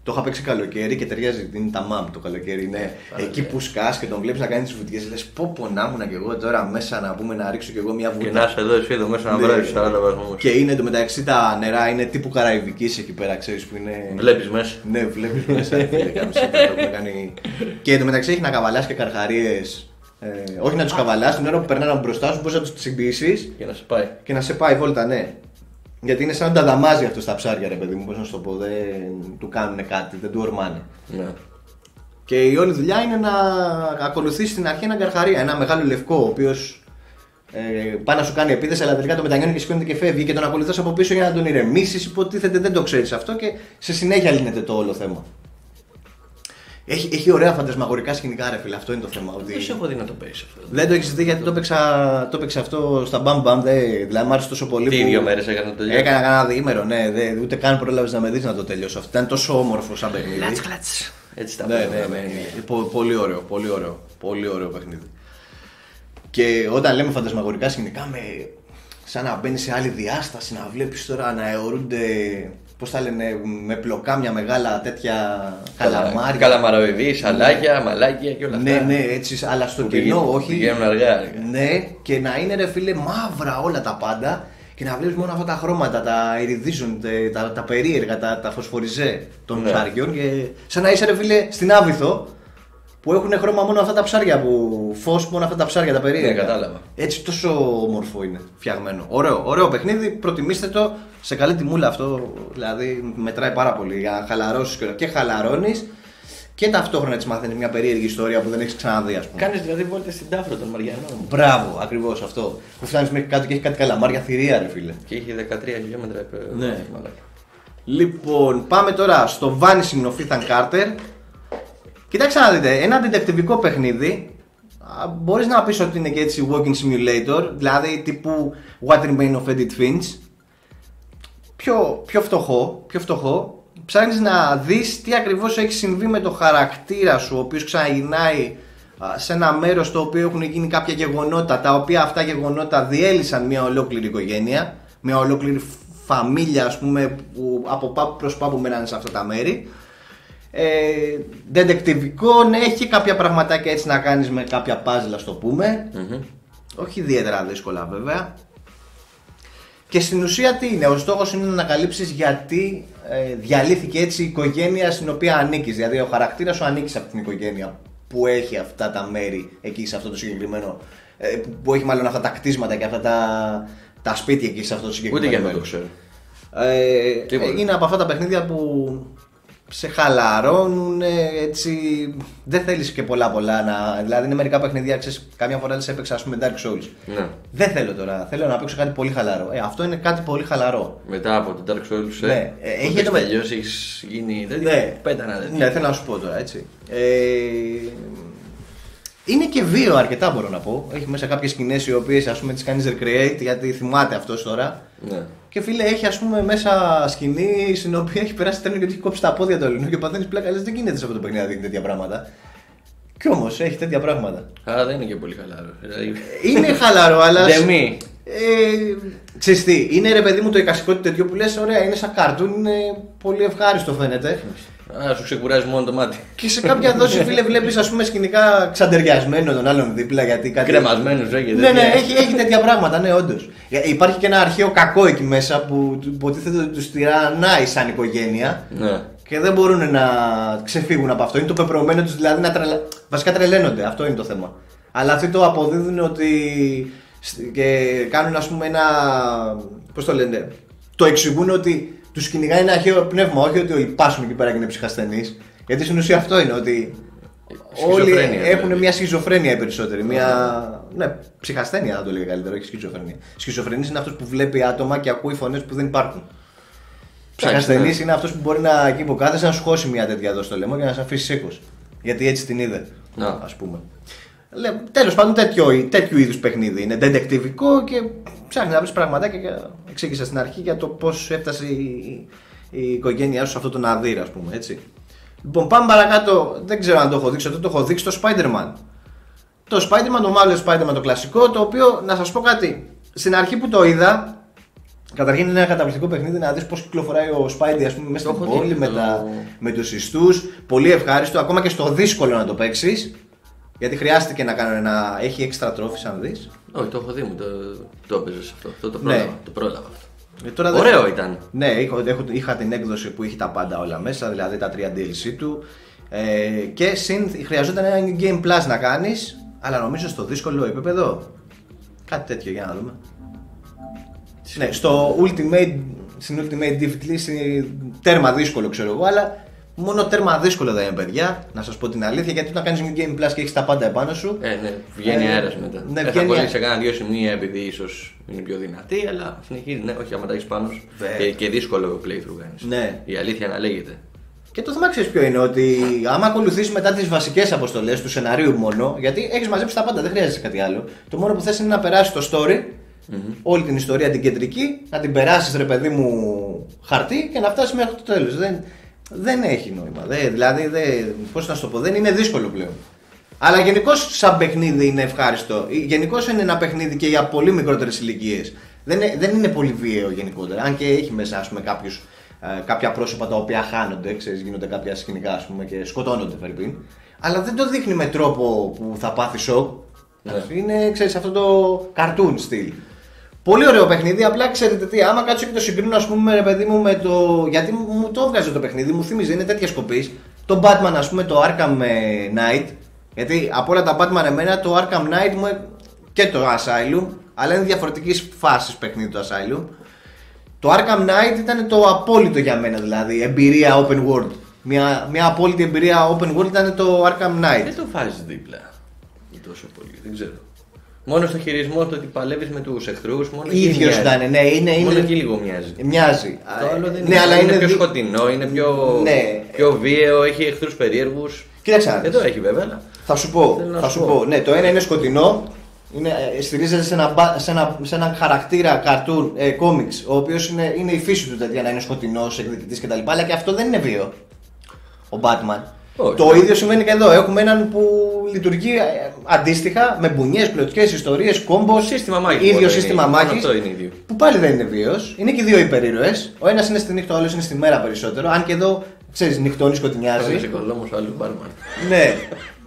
Το είχα παίξει καλοκαίρι και ταιριάζει. Είναι τα μαμ το καλοκαίρι. Είναι εκεί που σκάς και τον βλέπεις να κάνεις τις βουτιές. Λες πω πω να ήμουν και εγώ τώρα μέσα να πούμε να ρίξω κι εγώ μια βούτα. Και να είσαι εδώ εσύ εδώ μέσα να Ναι. βρει 40 βαθμούς. Και είναι εντωμεταξύ τα νερά είναι τύπου καραϊβικής εκεί πέρα, ξέρεις που είναι. Βλέπεις μέσα. Ναι, βλέπεις μέσα. φίλε, κάνεις αυτό που έχουν κάνει. Και εντωμεταξύ έχει να καβαλάς και καρχαρίες. Ε, όχι να τους καβαλάς, την ώρα που περνάνε μπροστά σου μπορείς να τους συμποιήσει Για να σε πάει. και να σε πάει βόλτα, ναι. Γιατί είναι σαν να τα δαμάζει αυτό στα ψάρια, ρε παιδί μου, πώς να σου το πω. Δεν του κάνουν κάτι, δεν του ορμάνε. Ναι. Και η όλη δουλειά είναι να ακολουθήσει στην αρχή έναν καρχαρία, ένα μεγάλο λευκό, ο οποίος ε, πάει να σου κάνει επίθεση, αλλά τελικά το μετανιώνει και σηκώνεται και φεύγει και τον ακολουθεί από πίσω για να τον ηρεμήσεις. Υποτίθεται δεν το ξέρεις αυτό και σε συνέχεια λύνεται το όλο θέμα. Έχει, έχει ωραία φαντασμαγορικά σκηνικά, ρε φίλε, αυτό είναι το θέμα. Ότι... Δεν σε έχω δει να το παίξει αυτό. Δεν το έχεις δει γιατί το έπαιξα, το έπαιξα αυτό στα μπαμ μπαμ. δε- Δηλαδή μου άρεσε τόσο πολύ. Τι που- δύο μέρες έκανε το τελειώσει. Έκανα κανένα διήμερο, ναι. Δε, ούτε καν πρόλαβες να με δεις να το τελειώσω. Αυτό ήταν τόσο όμορφο σαν παιχνίδι. Κλατς, κλατς. Έτσι τα Ναι, ναι, πράγματα ναι, είναι. ναι. Πο- Πολύ ωραίο, πολύ ωραίο. Πολύ ωραίο παιχνίδι. Και όταν λέμε φαντασμαγορικά σκηνικά, με... σαν να μπαίνεις σε άλλη διάσταση, να βλέπεις τώρα να αιωρούνται. Πώς τα λένε, με πλοκάμια μεγάλα τέτοια καλαμάρια. Καλαμαροειδή, σαλάκια, μαλάκια και όλα αυτά. Ναι, ναι, έτσι, αλλά στο Που κενό, πηγαίνουν- όχι. πηγαίνουν αργά, αργά. Ναι, και να είναι ρε φίλε μαύρα όλα τα πάντα και να βλέπεις μόνο αυτά τα χρώματα, τα iridescent, τα, τα περίεργα, τα, τα φωσφοριζέ των Ναι. ψαριών και σαν να είσαι ρε φίλε στην Άβυθο που έχουν χρώμα μόνο αυτά τα ψάρια που φως μόνο αυτά τα ψάρια τα περίεργα. Ναι, κατάλαβα. Έτσι τόσο όμορφο είναι φτιαγμένο. Ωραίο, ωραίο παιχνίδι, προτιμήστε το σε καλή τιμούλα αυτό, δηλαδή μετράει πάρα πολύ για να χαλαρώσεις και, και χαλαρώνεις και ταυτόχρονα έτσι μαθαίνεις μια περίεργη ιστορία που δεν έχεις ξαναδεί ας πούμε. Κάνεις δηλαδή βόλτε στην τάφρο των Μαριανών. Μπράβο, ακριβώς αυτό. Που φτάνεις μέχρι κάτω και έχει κάτι καλαμάρια θηρία, ρε φίλε. Και είχε 13 χιλιόμετρα. ε, Ναι. μαλάκας. Λοιπόν, πάμε τώρα στο Vanishing of Ethan Carter. Κοιτάξτε να δείτε, ένα αντιτεκτιβικό παιχνίδι. Α, Μπορείς να πεις ότι είναι και έτσι walking simulator, δηλαδή τύπου What Remains of Edith Finch. Πιο, πιο φτωχό, πιο φτωχό. Ψάχνεις να δεις τι ακριβώς έχει συμβεί με το χαρακτήρα σου, ο οποίος ξαναγυρνάει α, σε ένα μέρος στο οποίο έχουν γίνει κάποια γεγονότα, τα οποία αυτά γεγονότα διέλυσαν μια ολόκληρη οικογένεια, μια ολόκληρη φαμίλια ας πούμε που από πάπου προς πάπου μένανε σε αυτά τα μέρη. Ε, δεντεκτιβικό, ναι, έχει κάποια πραγματάκια έτσι να κάνεις με κάποια puzzle, ας το πούμε. Μμμ. Όχι ιδιαίτερα δύσκολα βέβαια. Και στην ουσία τι είναι, ο στόχος είναι να ανακαλύψεις γιατί ε, διαλύθηκε έτσι η οικογένεια στην οποία ανήκεις. Δηλαδή ο χαρακτήρας σου ανήκεις σε αυτή την οικογένεια που έχει αυτά τα μέρη εκεί σε αυτό το συγκεκριμένο, ε, που- που έχει μάλλον αυτά τα κτίσματα και αυτά τα, τα σπίτια εκεί σε αυτό το Ούτε συγκεκριμένο και αυτό το μέρος. ξέρω. Ε, Τίποτα. είναι από αυτά τα παιχνίδια που σε χαλαρώνουν έτσι. Δεν θέλεις και πολλά πολλά να. Δηλαδή είναι μερικά παιχνίδια, ξέρεις, κάμια φορά λες έπαιξα ας πούμε Dark Souls. Ναι. Δεν θέλω τώρα. Θέλω να παίξω κάτι πολύ χαλαρό. Ε, αυτό είναι κάτι πολύ χαλαρό. Μετά από το Dark Souls, ε, Ναι, ε, έχεις έχει το- τελειώσει, έχεις γίνει τέτοιο. Ναι. Πέτανα τέτοιο. Ναι, θέλω να σου πω τώρα έτσι. Ε, είναι και βίο αρκετά μπορώ να πω. Έχει μέσα κάποιες σκηνές οι οποίες ας πούμε τις κάνει recreate γιατί θυμάται αυτός τώρα. Ναι. Και φίλε, έχει ας πούμε μέσα σκηνή στην οποία έχει περάσει τρένο και του έχει κόψει τα πόδια του Ελληνού και παθαίνει πλάκα. Λες, δεν γίνεται σε αυτό το παιχνίδι να δείχνει τέτοια πράγματα. Κι όμως έχει τέτοια πράγματα. Άρα δεν είναι και πολύ χαλαρό. Δηλαδή, Είναι χαλαρό, αλλά. Δεμή. Ε, ξέρεις τι, είναι ρε παιδί μου το εικασικό του τέτοιο που λες ωραία είναι σαν καρτούν, είναι πολύ ευχάριστο φαίνεται Α, σου ξεκουράζει μόνο το μάτι. Και σε κάποια δόση, φίλε, βλέπεις ας πούμε σκηνικά ξαντεριασμένο τον άλλον δίπλα γιατί κάτι. Κρεμασμένος, ε, και Ναι, ναι, έχει, έχει τέτοια πράγματα, ναι, όντως. Υπάρχει και ένα αρχαίο κακό εκεί μέσα που που υποτίθεται ότι τους τυραννάει σαν οικογένεια Ναι. και δεν μπορούν να ξεφύγουν από αυτό. Είναι το πεπρωμένο τους δηλαδή να τρελα... βασικά τρελαίνονται. Αυτό είναι το θέμα. Αλλά αυτοί το αποδίδουν ότι. και κάνουν ας πούμε ένα. Πώς το λένε. Το εξηγούν ότι του κυνηγάει ένα αρχαίο πνεύμα, όχι ότι υπάρχουν εκεί πέρα και είναι ψυχασθενείς. Γιατί στην ουσία αυτό είναι ότι. Όλοι Σχιζοφρένεια, έχουν δηλαδή. μια σχιζοφρένεια οι περισσότεροι. Μια. Ναι, ψυχασθένεια θα το λέγα καλύτερα, όχι σχιζοφρένεια. Σχιζοφρενή είναι αυτός που βλέπει άτομα και ακούει φωνές που δεν υπάρχουν. Ψάχνεις, Ψυχασθενή ναι. είναι αυτός που μπορεί να εκεί που κάθεσαι να σου χώσει μια τέτοια εδώ στο λαιμό και να σε αφήσει σήκω. Γιατί έτσι την είδε. Να. Α πούμε. Τέλος πάντων, τέτοιο, τέτοιου είδους παιχνίδι είναι. Δεντεκτιβικό και ψάχνει να βρεις πραγματάκια και εξήγησα στην αρχή για το πώς έφτασε η, η οικογένειά σου σε αυτό τον αδύρα, ας πούμε. Έτσι. Λοιπόν, πάμε παρακάτω. Δεν ξέρω αν το έχω δείξει. Αυτό το έχω δείξει στο Spider-Man. Το Spider-Man, το Marvel Spider-Man το κλασικό, το οποίο να σας πω κάτι. Στην αρχή που το είδα, Καταρχήν είναι ένα καταπληκτικό παιχνίδι να δεις πώς κυκλοφοράει ο Spidey ας πούμε, μέσα Το στην έχω πόλη δει, με, το- τα, με τους ιστούς. Πολύ ευχάριστο, ακόμα και στο δύσκολο να το παίξεις. Γιατί χρειάστηκε να κάνω ένα. Έχει έξτρα τρόφι, αν δεις. Όχι, το έχω δει μου, το, το έπαιζες αυτό. Αυτό το Ναι. πρόλαβα. Το πρόλαβα αυτό. Ε, τώρα δεν- Ωραίο ήταν. Ναι, είχα, έχω- είχα την έκδοση που είχε τα πάντα όλα μέσα, δηλαδή τα 3 DLC του. Ε, και συν χρειαζόταν ένα New Game Plus να κάνεις, αλλά νομίζω στο δύσκολο επίπεδο. Κάτι τέτοιο, για να δούμε. Ναι, στο Ultimate, στην Ultimate Difficulty τέρμα δύσκολο ξέρω εγώ, αλλά μόνο τέρμα δύσκολο δεν είναι παιδιά, να σας πω την αλήθεια, γιατί όταν κάνεις New Game Plus και έχεις τα πάντα επάνω σου. Ε, ναι, βγαίνει Ε, αέρας μετά. ναι, Ε, θα βγαίνει κολλήσει αέρας. σε κάνα δύο σημεία επειδή ίσως είναι πιο δυνατή, αλλά συνεχίζει. Ναι, όχι, άμα τα έχεις πάνω σου. Βέβαια. Και, και δύσκολο playthrough κάνεις. Ναι. Η αλήθεια να λέγεται. Και το θέμα ξέρεις ποιο είναι, ότι άμα ακολουθήσει μετά τις βασικές αποστολές του σενάριου μόνο, γιατί έχεις μαζέψει τα πάντα, δεν χρειάζεται κάτι άλλο. Το μόνο που θες είναι να περάσει το story, όλη την ιστορία την κεντρική, να την περάσεις ρε παιδί μου χαρτί και να φτάσεις μέχρι το τέλος. Δεν, δεν έχει νόημα. Δεν, δηλαδή, δεν, πώς να σου το πω, δεν είναι δύσκολο πλέον. Αλλά γενικώς σαν παιχνίδι είναι ευχάριστο. Γενικώς είναι ένα παιχνίδι και για πολύ μικρότερες ηλικίες. Δεν, είναι- δεν είναι πολύ βίαιο γενικότερα. Αν και έχει μέσα ας πούμε, κάποιους, ε, κάποια πρόσωπα τα οποία χάνονται, ξέρεις, γίνονται κάποια σκηνικά ας πούμε, και σκοτώνονται φερπίν. Αλλά δεν το δείχνει με τρόπο που θα πάθεις σοκ. Ναι. Είναι ξέρεις, αυτό το cartoon στυλ. Πολύ ωραίο παιχνίδι, απλά ξέρετε τι, άμα κάτσω και το συγκρίνω, ας πούμε, ρε παιδί μου, με το. Γιατί μου- μου το έβγαζε το παιχνίδι, μου θύμιζε, είναι τέτοια σκοπή. Το Batman, ας πούμε, το Arkham ε, Knight. Γιατί από όλα τα Batman εμένα, το Arkham Knight μου ε- και το Asylum, αλλά είναι διαφορετικής φάσης παιχνίδι το Asylum. Το Arkham Knight ήταν το απόλυτο για μένα, δηλαδή, εμπειρία open world. Μια, μια απόλυτη εμπειρία open world ήταν το Arkham Knight. Δεν το βάζεις δίπλα. Τόσο πολύ, δεν ξέρω. Μόνο στο χειρισμό το ότι παλεύεις με τους εχθρούς, μόνο εκεί ίδιος μοιάζει. ήταν, ναι, είναι. Μόνο είναι... εκεί λίγο μοιάζει. Μοιάζει. Το άλλο δεν ναι, είναι, αλλά είναι, είναι πιο δι- σκοτεινό, είναι πιο, Ναι. πιο βίαιο, έχει εχθρούς περίεργους. Κοίταξε να δεις. Εδώ έχει βέβαια, αλλά. Θα σου πω, Θέλω να θα σου σου πω. πω. Ναι, το ένα είναι σκοτεινό. Είναι, ε, στηρίζεται σε ένα, μπα- σε, ένα, σε ένα χαρακτήρα καρτούν ε, κόμιξ, ο οποίος είναι, είναι η φύση του τέτοια να είναι σκοτεινός, εκδικητής κτλ. Αλλά και αυτό δεν είναι βίαιο. Ο Batman. Όχι. Το ίδιο συμβαίνει και εδώ. Έχουμε έναν που λειτουργεί ε, αντίστοιχα με μπουνιές, κλωτικέ ιστορίες, κόμπο. Σύστημα μάχης ίδιο μόνο σύστημα είναι. Μόνο μάχης. αυτό είναι ίδιο. Που πάλι δεν είναι βίαιος. Είναι και οι δύο υπερήρωες. Ο ένας είναι στη νύχτα, ο άλλος είναι στη μέρα περισσότερο. Αν και εδώ ξέρεις, νυχτώνεις, σκοτεινιάζεις. Έχει κολόμος ο άλλος Batman. Ναι.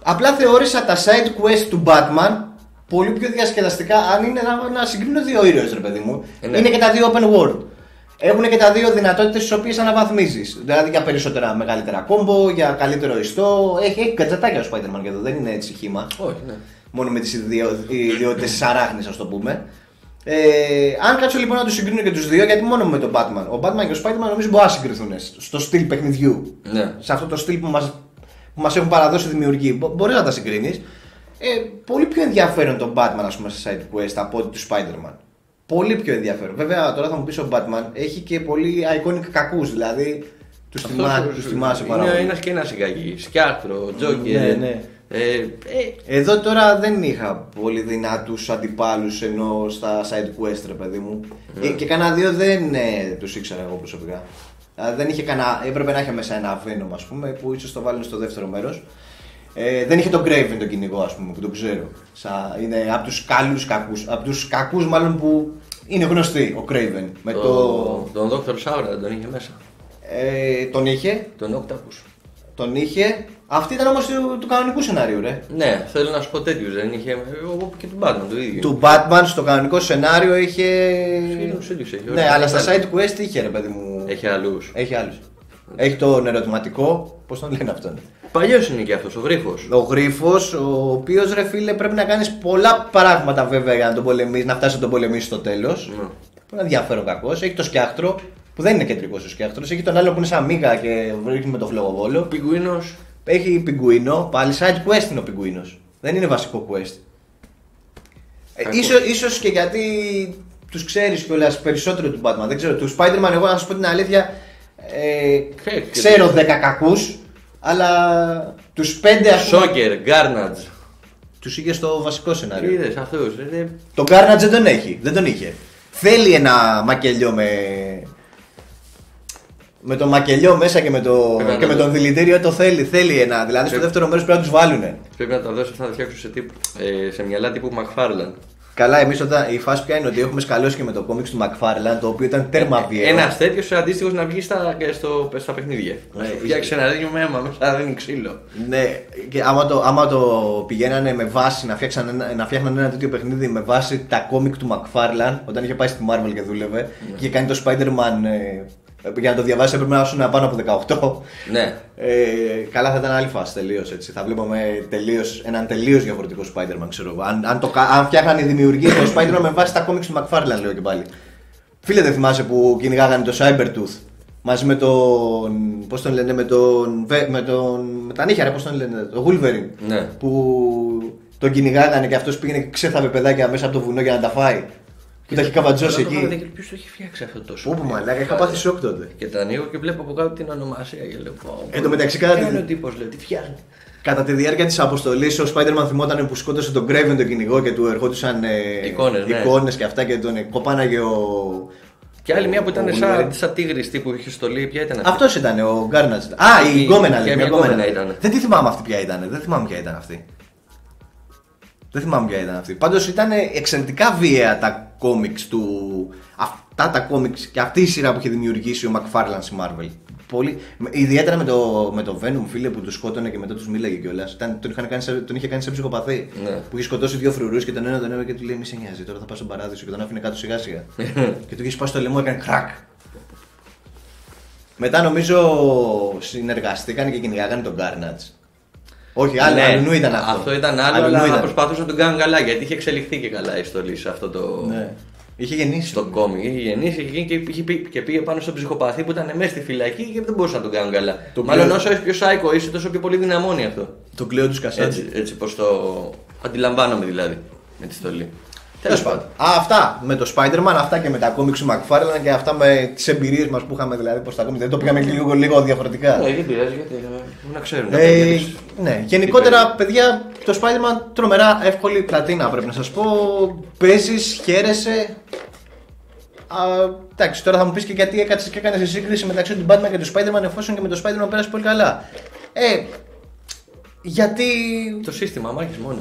Απλά θεώρησα τα side quest του Batman πολύ πιο διασκεδαστικά αν είναι να, να συγκρίνω δύο ήρωες ρε παιδί μου. Ε, ναι. Είναι και τα δύο open world. Έχουν και τα δύο δυνατότητες τι οποίες αναβαθμίζεις. Δηλαδή για περισσότερα μεγαλύτερα κόμπο, για καλύτερο ιστό. Έχει, έχει κατσατάκια ο Spider-Man και εδώ, δεν είναι έτσι χήμα. Όχι, ναι. Μόνο με τις ιδιότητες της αράχνης, ας το πούμε. Ε, αν κάτσω λοιπόν να τους συγκρίνω και τους δύο, γιατί μόνο με τον Batman. Ο Batman και ο Spider-Man νομίζω μπορούν να συγκριθούν στο στυλ παιχνιδιού ναι. σε αυτό το στυλ που μας, που μας έχουν παραδώσει οι δημιουργοί. Μπο- Μπορείς να τα συγκρίνεις. Ε, πολύ πιο ενδιαφέρον τον Batman ας πούμε σε side quest από ότι του Spider-Man. Πολύ πιο ενδιαφέρον. Βέβαια τώρα θα μου πεις ο Batman έχει και πολύ iconic κακούς, δηλαδή τους, Αυτό θυμά, σου- τους θυμάσαι πάρα Είναι πολύ. ένας και ένας σιγάκι. Σκιάχτρο, τζόκερ. Ναι, ναι. Ε, ε, Εδώ τώρα δεν είχα πολύ δυνατούς αντιπάλους ενώ στα side quest ρε παιδί μου. Ναι. Ε, και κανένα δύο δεν ε, τους ήξερα εγώ προσωπικά. Δηλαδή, δεν είχε κανένα, έπρεπε να είχε μέσα ένα Venom ας πούμε που ίσως το βάλουν στο δεύτερο μέρος. Ε, δεν είχε τον Craven τον κυνηγό ας πούμε που τον ξέρω. Σα, είναι από τους καλούς κακούς, από τους κακούς μάλλον που είναι γνωστοί ο Craven. Με το, το... Τον Dr. Saura δεν τον είχε μέσα. Ε, τον είχε, Τον Octopus. τον είχε; Αυτή ήταν όμως του, του κανονικού σενάριου, ρε. Ναι, θέλω να σου πω τέτοιους. Δεν είχε. Εγώ και του Batman το ίδιο. Του Batman στο κανονικό σενάριο είχε. Φίλους ίδιους έχει, Ναι, ωραία. αλλά στα side quest είχε, ρε παιδί μου. Έχει άλλους. Έχει άλλους. Έχει τον ερωτηματικό. Πώς τον λένε αυτόν; Παλιός είναι και αυτός, ο γρίφος. Ο γρίφος, ο οποίος ρε φίλε πρέπει να κάνεις πολλά πράγματα βέβαια για να τον πολεμήσεις, να φτάσεις να τον πολεμήσεις στο τέλος. Ναι. Που είναι ενδιαφέρον κακό. Έχει το σκιάχτρο, που δεν είναι κεντρικός ο σκιάχτρος. Έχει τον άλλο που είναι σαν μίγα και βρίσκει με το φλογοβόλο. Πιγκουίνος. Έχει πιγκουίνο, πάλι side quest είναι ο πιγκουίνος. Δεν είναι βασικό quest. Ε, Κακό. ίσως, ίσως και γιατί τους ξέρεις κιόλας περισσότερο του Batman. Δεν ξέρω, του Spider-Man εγώ να σου πω την αλήθεια ε, Ξέρεις. ξέρω 10 κακούς αλλά τους 5 ας πούμε Σόκερ, Γκάρνατζ. τους είχε στο βασικό σενάριο. Είδες αυτούς. Τον Carnage δεν τον έχει, δεν τον είχε. Θέλει ένα μακελιό με... Με το μακελιό μέσα και με, το... Πρέπει να και το με δω. τον δηλητήριο το θέλει. Θέλει ένα. Δηλαδή στο Πρέπει- δεύτερο μέρος πρέπει να τους βάλουνε. Πρέπει να τα δώσω αυτά να φτιάξω σε, τύπου, ε, σε μυαλά τύπου McFarlane. Καλά, εμείς όταν η φάση πια είναι ότι έχουμε σκαλώσει και με το κόμιξ του McFarlane, το οποίο ήταν τέρμα βιαίος. Ένας τέτοιος αντίστοιχος να βγει στα, στο, στα παιχνίδια. Ναι, Να σου φτιάξει ένα τέτοιο με αίμα μέσα, δεν είναι ξύλο. Ναι, και άμα το, άμα το πηγαίνανε με βάση να, φτιάξαν, ένα- να φτιάχναν ένα τέτοιο παιχνίδι με βάση τα κόμικ του McFarlane, όταν είχε πάει στη Marvel και δούλευε, Ναι. και είχε κάνει το Spider-Man. Ε, για να το διαβάσει έπρεπε να ήσουν πάνω από 18. Ναι. Ε, καλά, θα ήταν άλλη φάση τελείως έτσι. Θα βλέπαμε τελείως, έναν τελείως διαφορετικό Spider-Man, ξέρω εγώ. Αν, αν, το, κα- αν φτιάχναν οι δημιουργοί το Spider-Man με βάση τα κόμιξ του McFarlane, λέω και πάλι. Φίλε, δεν θυμάσαι που κυνηγάγανε το Cybertooth μαζί με τον. Πώς τον λένε, με τον. Βε- Με, τον, με τα νύχια, ρε, πώς τον λένε, το Wolverine. Ναι. Που τον κυνηγάγανε και αυτός πήγαινε και ξέθαβε παιδάκια μέσα από το βουνό για να τα φάει. Που τα έχει καβατζώσει εκεί. Ποιο το έχει φτιάξει αυτό τόσο. Πού μαλάκα, είχα πάθει σοκ τότε. Και τα ανοίγω και βλέπω από κάτω την ονομασία και λέω. πω, Εν τω μεταξύ, κατά ποιο τη- είναι ο τύπος, λέω, τι φτιάχνει. Κατά τη διάρκεια της αποστολής, ο Spider-Man θυμόταν που σκότωσε τον Craven τον κυνηγό και του ερχόντουσαν ε, Εικόνες, ναι. εικόνες και αυτά και τον ε, κοπάναγε ο. Και άλλη μια που ήταν ο σαν, Wolverine. σαν τίγρης τύπου είχε στολή, ποια ήταν αυτή; Αυτός ήταν ο Garnage. Α, η Η- γκόμενα και λέει. μια μια γκόμενα. γκόμενα ήταν. Δεν τη θυμάμαι αυτή ποια ήταν. Δεν θυμάμαι ποια ήταν αυτή. Δεν θυμάμαι ποια ήταν αυτή. Πάντως ήταν εξαιρετικά βίαια τα κόμιξ του. Αυτά τα κόμιξ και αυτή η σειρά που είχε δημιουργήσει ο McFarlane στη Marvel. Πολύ... με- Ιδιαίτερα με το, με το Venom, φίλε που τους σκότωνε και μετά τους μίλαγε κιόλας. Τον, είχαν κάνει σε- τον είχε κάνει σε ψυχοπαθή. Ναι. Που είχε σκοτώσει δύο φρουρούς και τον ένα τον έβγαλε και του λέει: Μη σε νοιάζει, τώρα θα πάω στον παράδεισο και τον άφηνε κάτω σιγά σιγά. και του είχε σπάσει το λαιμό, έκανε κρακ. Μετά νομίζω συνεργαστήκαν και κυνηγάγανε τον Carnage. Όχι, άλλο, Ναι, αλλού ήταν αυτό. Αυτό ήταν άλλο, Αλλού αλλά ήταν. προσπαθούσαν να τον κάνουν καλά γιατί είχε εξελιχθεί και καλά η στολή σε αυτό το. Ναι. Είχε γεννήσει. Στο κόμικ. Είχε γεννήσει είχε γίνει και, είχε πει- και πήγε πάνω στον ψυχοπαθή που ήταν μέσα στη φυλακή και δεν μπορούσαν να τον κάνουν καλά. Το Μάλλον πλέον- όσο είσαι πιο σάικο είσαι, τόσο πιο πολύ δυναμώνει αυτό. Το κλαίω τους κασέτσι. Έτσι, έτσι πώ το αντιλαμβάνομαι δηλαδή με τη στολή. Τέλος πάντων. Α, αυτά με το Spider-Man, αυτά και με τα κόμιξ του McFarlane και αυτά με τις εμπειρίες μας που είχαμε δηλαδή προ τα κόμιξ. Δεν το πήγαμε και λίγο, λίγο διαφορετικά. Ναι, δεν πειράζει γιατί ε, να ξέρουν. Ε, ναι, γενικότερα, παιδιά, το Spider-Man τρομερά εύκολη πλατίνα πρέπει να σας πω. Παίζεις, χαίρεσαι. Α, εντάξει, τώρα θα μου πεις και γιατί έκατσες και έκανες σύγκριση μεταξύ του Batman και του Spider-Man εφόσον και με το Spider-Man πέρασε πολύ καλά. Ε, γιατί. Το σύστημα μάχης μόνο.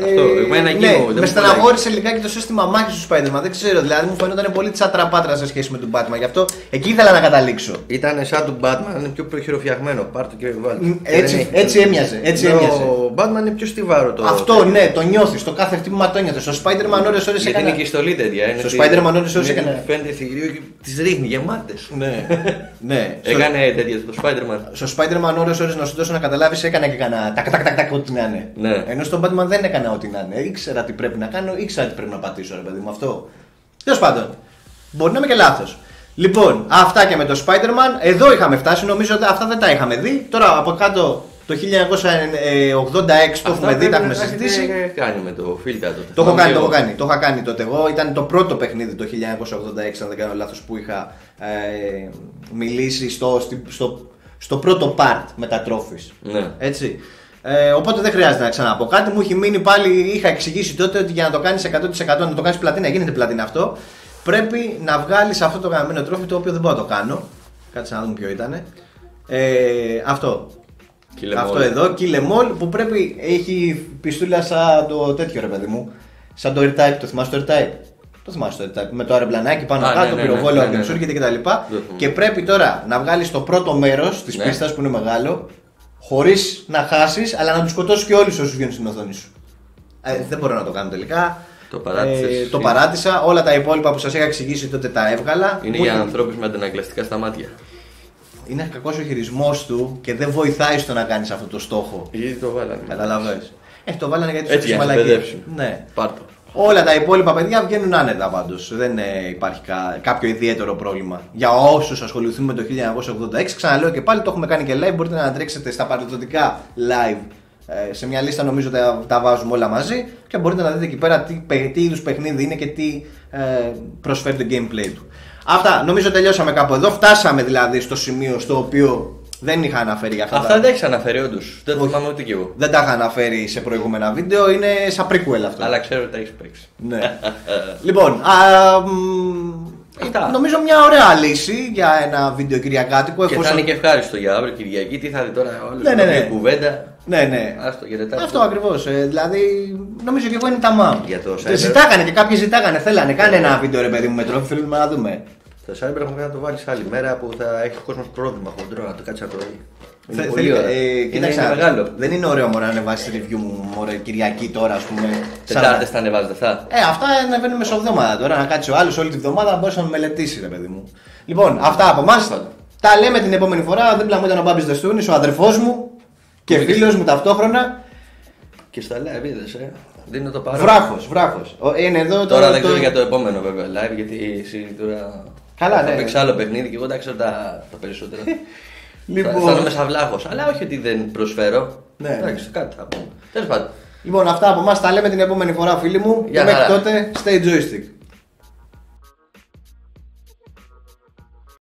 ε, Αυτό, εμένα εκεί ναι, μου- δεν με μου στεναχώρησε λιγάκι το σύστημα μάχης του Spider-Man. Δεν ξέρω, δηλαδή μου φαίνονταν πολύ τσατραπάτρα σε σχέση με τον Batman. Γι' αυτό εκεί ήθελα να καταλήξω. Ήταν σαν του Batman, είναι πιο προχειροφιαγμένο. Πάρ' το και βάλτε. Μ, Και έτσι- δεν έχει- έτσι έμοιαζε, έτσι Ενώ έμοιαζε. Ο Batman είναι πιο στιβάρο το. Αυτό ναι, το νιώθεις. Το κάθε χτύπημα το νιώθεις. Στο Spider-Man ώρες ώρες Γιατί έκανε. είναι και η στολή τέτοια. είναι Στο ότι- Spider-Man ώρες ώρες είναι- έκανε- Φαίνεται θηρίο και τις ρίχνει γεμάτες. Ναι, ναι. Στο- Έκανε τέτοια στο Spider-Man. Στο Spider-Man ώρες ώρες να σου δώσω να καταλάβεις έκανε και κανένα τακ τακ τακ τακ ό,τι να είναι. Ναι. Ενώ στον Batman δεν έκανα ό,τι να είναι. Ήξερα τι πρέπει να κάνω, ήξερα τι πρέπει να πατήσω, ρε παιδί μου αυτό. Τέλος πάντων. Μπορεί να είμαι και λάθος. Λοιπόν, αυτά και με το Spider-Man. Εδώ είχαμε φτάσει, νομίζω ότι αυτά δεν τα είχαμε δει. Τώρα από κάτω το 1986 το έχουμε δει, τα έχουμε συζητήσει. κάνει με το Φίλτα τότε. Το έχω Θυμάμαι κάνει, το εγώ. έχω κάνει, το είχα κάνει τότε εγώ. Ήταν το πρώτο παιχνίδι το 1986, αν δεν κάνω λάθος, που είχα ε, μιλήσει στο, στη- στο, στο πρώτο part με τα trophies. Ναι. Έτσι. Ε, οπότε δεν χρειάζεται να ξαναπώ κάτι. Μου έχει μείνει πάλι, είχα εξηγήσει τότε ότι για να το κάνεις 100% να το κάνεις πλατίνα, γίνεται πλατίνα αυτό. Πρέπει να βγάλεις αυτό το γαμμένο τρόφι το οποίο δεν μπορώ να το κάνω. Κάτσε να δούμε ποιο ήταν. Ε, αυτό. Kill 'em αυτό all. εδώ, Kill 'em all, που πρέπει έχει πιστούλα σαν το τέτοιο ρε παιδί μου. Σαν το R-Type, το θυμάσαι το R-Type. Το θυμάσαι τότε, με το αεροπλανάκι πάνω Α, κάτω, ναι, ναι, πυροβόλο ναι, ναι, ναι. ναι, και τα λοιπά. Δεν θυμάμαι. Και πρέπει τώρα να βγάλεις το πρώτο μέρος της Ναι. πίστας που είναι μεγάλο, χωρίς να χάσεις, αλλά να τους σκοτώσεις και όλους όσους βγαίνουν στην οθόνη σου. Ε, δεν μπορώ να το κάνω τελικά. Το παράτησες. Ε, το παράτησα. Όλα τα υπόλοιπα που σας είχα εξηγήσει τότε τα έβγαλα. Είναι Μου- για ανθρώπους με αντανακλαστικά στα μάτια. Είναι κακός ο χειρισμός του και δεν βοηθάει στο να κάνεις αυτό το στόχο. Γιατί το βάλανε. Καταλαβαίνεις. Ε, το βάλανε γιατί Έτσι σου για να σε μαλακίες. παιδεύσουν. Ναι. Πάρτο. Όλα τα υπόλοιπα παιδιά βγαίνουν άνετα πάντως. Δεν ε, υπάρχει κα- κάποιο ιδιαίτερο πρόβλημα. Για όσους ασχοληθούν με το 1986, ξαναλέω και πάλι το έχουμε κάνει και live. Μπορείτε να τρέξετε στα παρελθοντικά live. Ε, σε μια λίστα νομίζω τα, τα βάζουμε όλα μαζί και μπορείτε να δείτε εκεί πέρα τι, παι- τι είδους παιχνίδι είναι και τι ε, προσφέρει το gameplay του. Αυτά νομίζω τελειώσαμε κάπου εδώ. Φτάσαμε δηλαδή στο σημείο στο οποίο δεν είχα αναφέρει για αυτά. Αυτά τα- δεν έχεις αναφέρει όντως. Δεν το Όχι. θυμάμαι ούτε κι εγώ. Δεν τα είχα αναφέρει σε προηγούμενα βίντεο, είναι σαν prequel αυτό. Αλλά ξέρω ότι τα έχεις παίξει. Ναι. λοιπόν, α, μ, Αυτά. νομίζω μια ωραία λύση για ένα βίντεο κυριακάτικο. Και θα είναι και ευχάριστο για αύριο Κυριακή. Τι θα δει τώρα όλο Ναι, ναι, ναι. κουβέντα. Ναι, ναι. Άστο για Τετάρτη. Αυτό ακριβώς. δηλαδή, νομίζω και εγώ είναι τα μάμ. Για το Ε, cyber. Ζητάγανε και κάποιοι ζητάγανε. Θέλανε, κάνε ένα βίντεο ρε παιδί μου με τρόπο. Θέλουμε να δούμε. Το Cyber έχουμε να το βάλεις άλλη μέρα που θα έχει ο κόσμος πρόβλημα χοντρό να το κάτσει να το δει. Είναι Θε- πολύ θέλει- ωραία. ε, Είναι- κοίταξε, είναι μεγάλο. Δεν είναι ωραίο μωρέ να ανεβάσεις review μου μωρέ, Κυριακή τώρα, ας πούμε. σαν- Τετάρτες θα ανεβάζετε αυτά; Ε, αυτά ανεβαίνουν μεσοβδόμαδα τώρα. Να κάτσει ο άλλος όλη τη βδομάδα να μπορέσει να με μελετήσει, ρε παιδί μου. Λοιπόν, αυτά από εμάς. Τα λέμε την επόμενη φορά. Δίπλα μου ήταν ο Μπάμπης Δεστούνης, ο αδερφός μου και φίλος μου ταυτόχρονα. Και στα live είδες, ε. Δίνω το παρόν. Βράχος, βράχος. Είναι εδώ Τώρα το- δεν το- ξέρω για το επόμενο βέβαια live γιατί εσύ τώρα. Καλά, θα ναι. παίξει άλλο παιχνίδι και εγώ δεν ξέρω τα, τα περισσότερα. Λοιπόν. Θα αισθάνομαι σαν βλάχος. Αλλά όχι ότι δεν προσφέρω. Ναι. Εντάξει, κάτι θα πούμε. Τέλος πάντων. Λοιπόν, αυτά από εμάς τα λέμε την επόμενη φορά, φίλοι μου. Γεια και μέχρι χαρά. τότε, stay joystick.